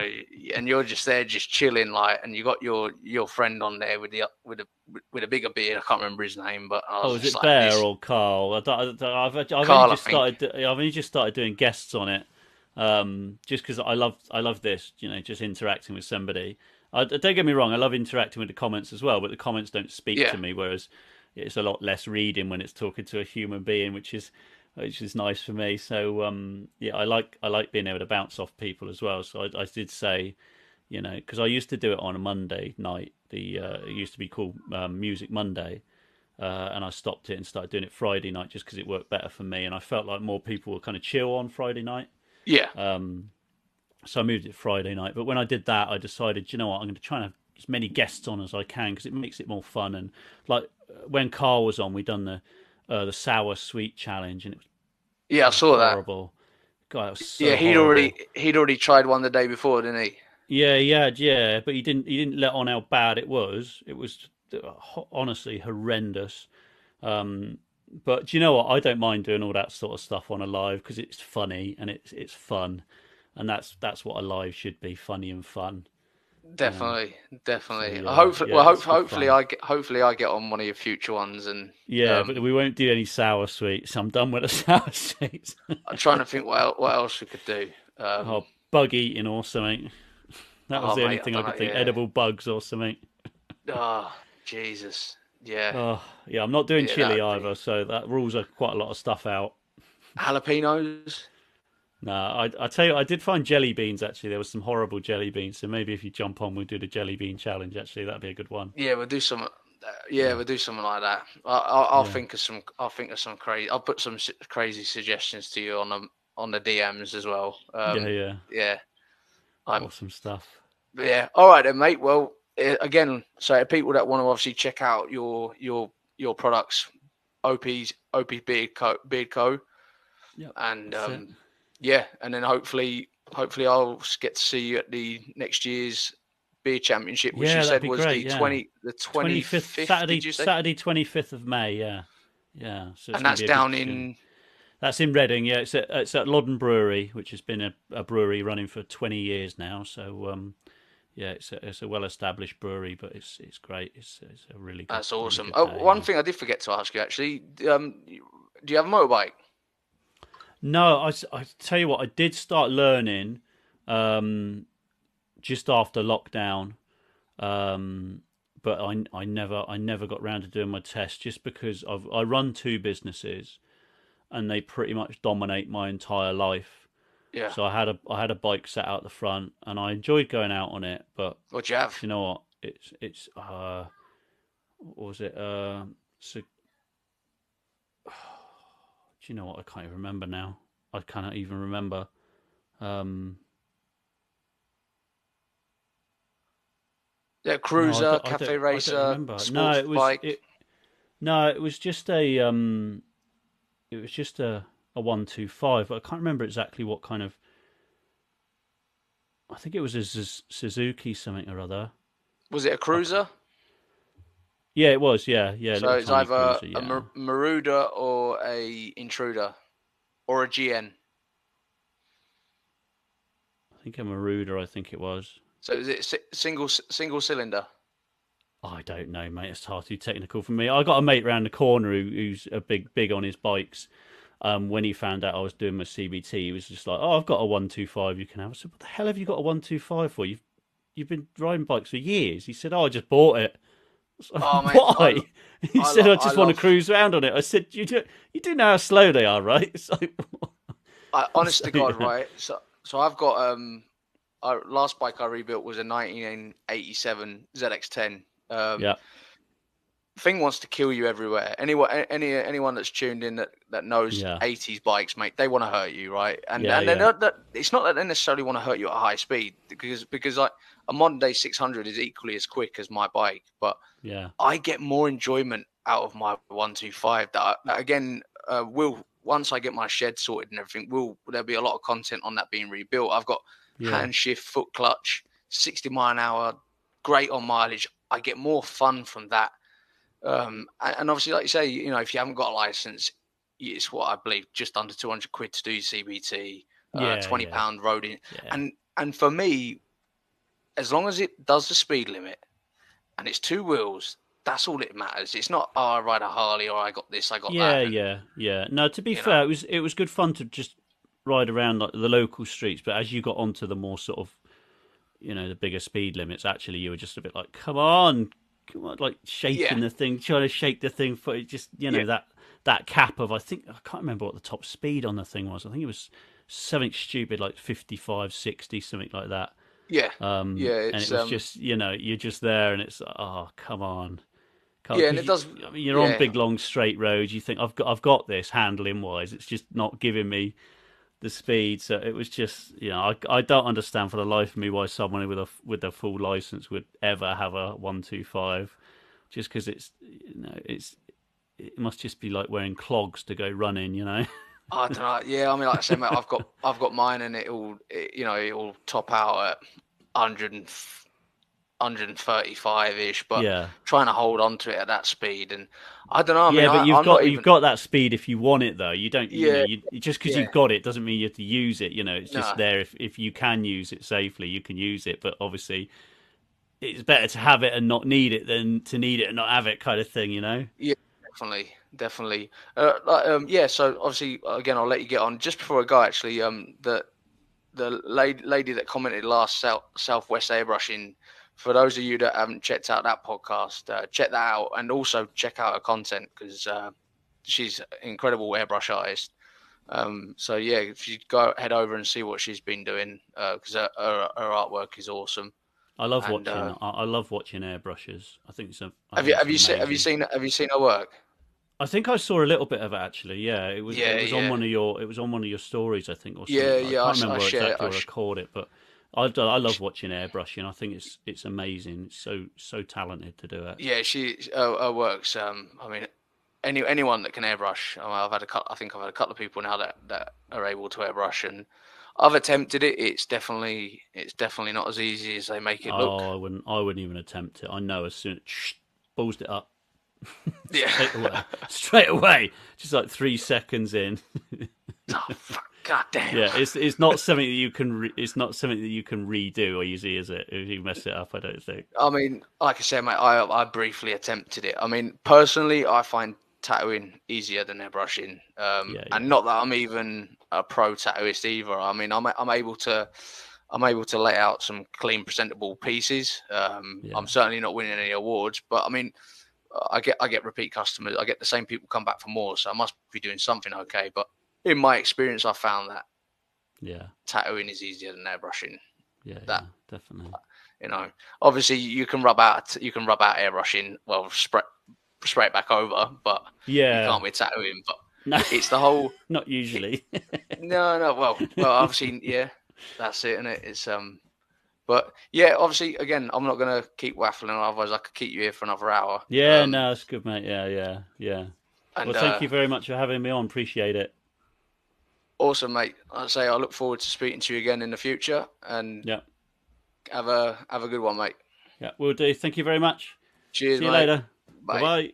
and you're just there, just chilling, like, and you got your your friend on there with the with a with a bigger beard. I can't remember his name, but Oh, is it like, Bear this- or Carl? I don't, I don't- I've, I've Carl, only just started. I've only just started doing guests on it, um, just because I love I love this. You know, just interacting with somebody. I, don't get me wrong, I love interacting with the comments as well, but the comments don't speak Yeah. to me. Whereas it's a lot less reading when it's talking to a human being, which is which is nice for me. So um, yeah, I like I like being able to bounce off people as well. So I, I did say, you know, because I used to do it on a Monday night. The uh, it used to be called um, Music Monday, uh, and I stopped it and started doing it Friday night just because it worked better for me. And I felt like more people were kind of chill on Friday night. Yeah, Um, so I moved it Friday night. But when I did that, I decided, you know what, I'm going to try and have as many guests on as I can because it makes it more fun. And like when Carl was on, we done the uh, the sour sweet challenge, and it was yeah, I saw that. horrible. God, it was so yeah, he'd horrible. already he'd already tried one the day before, didn't he? Yeah, yeah, yeah. But he didn't. He didn't let on how bad it was. It was uh, honestly horrendous. Um, but do you know what? I don't mind doing all that sort of stuff on a live because it's funny and it's it's fun, and that's that's what a live should be: funny and fun. Definitely, definitely. So, yeah, hopefully, yeah, well, hope, hopefully fun. I get hopefully I get on one of your future ones, and Yeah, Um, but we won't do any sour sweets. I'm done with the sour sweets. I'm trying to think what what else we could do. Um, oh, bug eating or something. That was Oh, the only mate, thing I dunno, could think. yeah. Edible bugs or something. oh, Jesus, yeah, Oh, yeah. I'm not doing Yeah, chili that'd be- either, so that rules are quite a lot of stuff out. jalapenos. No, I, I tell you, I did find jelly beans. Actually, there was some horrible jelly beans. So maybe if you jump on, we'll do the jelly bean challenge. Actually, that'd be a good one. Yeah, we'll do some Uh, yeah, we'll do something like that. I, I'll, I'll Yeah. think of some. I'll think of some crazy. I'll put some crazy suggestions to you on the on the DMs as well. Um, yeah, yeah, yeah. I'm- awesome stuff. Yeah. All right then, mate. Well, again, so people that want to obviously check out your your your products, Opie's Opie Beard Co. Beard Co. Yep, And um, yeah, and then hopefully, hopefully I'll get to see you at the next year's beer championship, which Yeah, you said was great, the yeah. twenty the 25th. Saturday, Did you say? Saturday 25th of May. Yeah, yeah. So it's and that's big down in That's in Reading. Yeah, it's at it's at Loddon Brewery, which has been a, a brewery running for 20 years now. So um, yeah, it's a, it's a well established brewery, but it's it's great. It's it's a really good, That's really awesome. good Oh, one thing I did forget to ask you actually. Um, do you have a motorbike? No, I, I tell you what, I did start learning um, just after lockdown, um, but I, I never I never got round to doing my test just because I've, I run two businesses, and they pretty much dominate my entire life. Yeah. So I had a I had a bike set out the front, and I enjoyed going out on it. But What do you have? you know what? It's it's uh, what was it? Uh, so, do you know what? I can't even remember now. I cannot even remember. Um, Yeah, no, I cruiser, I cafe I don't racer, remember. sports no, it was bike. it. No, it was just a um, it was just a a one two five. I can't remember exactly what kind of. I think it was a Suzuki something or other. Was it a cruiser? Yeah, it was. Yeah, yeah. so it's either cruiser, a yeah. Mar- Marauder or a Intruder or a GN. I think a Marauder. I think it was. So is it single single cylinder? I don't know, mate. It's far too technical for me. I got a mate round the corner who, who's a big, big on his bikes. Um, when he found out I was doing my CBT, he was just like, "Oh, I've got a one two five. You can have." I said, "What the hell have you got a one two five for? You've you've been riding bikes for years." He said, "Oh, I just bought it." I was like, Oh, mate, Why? I- he I said, "I just I want love- to cruise around on it." I said, "You do you do know how slow they are, right?" It's like, I, honest to God, yeah. right? So so I've got um, our last bike I rebuilt was a 1987 ZX10. Um, yeah, thing wants to kill you everywhere. Anyone, any anyone that's tuned in that, that knows Yeah. 80s bikes, mate, they want to hurt you, right? And Yeah, and they're yeah. not that it's not that they necessarily want to hurt you at a high speed because because like a modern day 600 is equally as quick as my bike, but yeah, I get more enjoyment out of my 125. That, I, that again uh, will once I get my shed sorted and everything, will there'll be a lot of content on that being rebuilt. I've got hand shift, foot clutch, 60 mile an hour, great on mileage. I get more fun from that. Um, and, obviously, like you say, you know, if you haven't got a license, it's what I believe just under 200 quid to do your CBT, uh, Yeah, 20 yeah. pound road in. yeah. And and for me, as long as it does the speed limit and it's two wheels, that's all it matters. It's not oh, I ride a Harley or I got this, I got yeah, that. yeah, yeah. No, to be you know. fair, it was it was good fun to just ride around like the local streets. But as you got onto the more sort of, you know, the bigger speed limits, actually, you were just a bit like, "Come on, on!" Like shaking Yeah. the thing, trying to shake the thing for. Just you know Yeah. that that cap of I think I can't remember what the top speed on the thing was. I think it was something stupid like 55, 60, something like that. Yeah. Um, Yeah, and it was um, just you know you're just there, and it's oh come on. Can't- Yeah, and it does- you- I mean, you're on big long straight roads. You think I've got I've got this handling wise. It's just not giving me the speed. So it was just you know I I don't understand for the life of me why someone with a with a full license would ever have a one two five, just because it's you know it's it must just be like wearing clogs to go running. You know. I don't know. Yeah, I mean, like I said, mate, I've got I've got mine, and it'll it, you know it'll top out at 100 and 135 ish. But yeah. trying to hold on to it at that speed, and I don't know. I mean, yeah, but I, you've I'm got not you've got that speed if you want it though. You don't. You know, Yeah, you, just because yeah. you've got it doesn't mean you have to use it. You know, it's just No. there if if you can use it safely, you can use it. But obviously, it's better to have it and not need it than to need it and not have it, kind of thing. You know. Yeah, definitely, definitely. Uh, like, um, yeah. So obviously, again, I'll let you get on. Just before I go, actually, um, the the lady, lady that commented last South, Southwest airbrushing. For those of you that haven't checked out that podcast, uh, check that out, and also check out her content because uh, she's an incredible airbrush artist. Um, so yeah, if you go head over and see what she's been doing, because her, her, her artwork is awesome. I love And, watching. uh, I, I love watching airbrushes. I think. I Have you have you seen have you seen have you seen her work? I think I saw a little bit of it actually. Yeah, it was. Yeah, it was on one of your. It was on one of your stories, I think. Or something. Yeah, I yeah, I can't remember I share- exactly I where I sh- caught it, but I, I love watching airbrushing. I think it's it's amazing. It's so so talented to do it. Yeah, she her, her works. Um, I mean, any anyone that can airbrush. I've had a couple. I think I've had a couple of people now that that are able to airbrush, and I've attempted it. It's definitely it's definitely not as easy as they make it oh, look. I wouldn't. I wouldn't even attempt it. I know as soon ballsed it up Yeah. straight away. straight away, just like three seconds in. oh, fuck, God damn. Yeah, it's it's not something that you can. Re- it's not something that you can redo easy, is it? If you mess it up, I don't think. I mean, like I said, mate, I I briefly attempted it. I mean, personally, I find tattooing easier than airbrushing. Um, Yeah, and not that I'm even a pro tattooist either. I mean, I'm I'm able to I'm able to lay out some clean, presentable pieces. Um, Yeah. I'm certainly not winning any awards, but I mean, I get I get repeat customers. I get the same people come back for more, so I must be doing something okay. But in my experience, I found that Yeah, tattooing is easier than airbrushing. yeah, That- yeah definitely. You know, obviously you can rub out you can rub out airbrushing, well, spray spray it back over, but you Yeah, can't with tattooing. But no, it's the whole not usually. no, no. Well, well, obviously, yeah, that's it, and it? It's um, but yeah, obviously, again, I'm not gonna keep waffling, otherwise I could keep you here for another hour. yeah, Um, no, that's good, mate. Yeah, yeah, yeah. And, well, thank uh, you very much for having me on. Appreciate it. Awesome, mate. I say I look forward to speaking to you again in the future, and Yeah, have a have a good one, mate. yeah, we'll do. Thank you very much. Cheers, See you mate. later. Bye. Bye bye.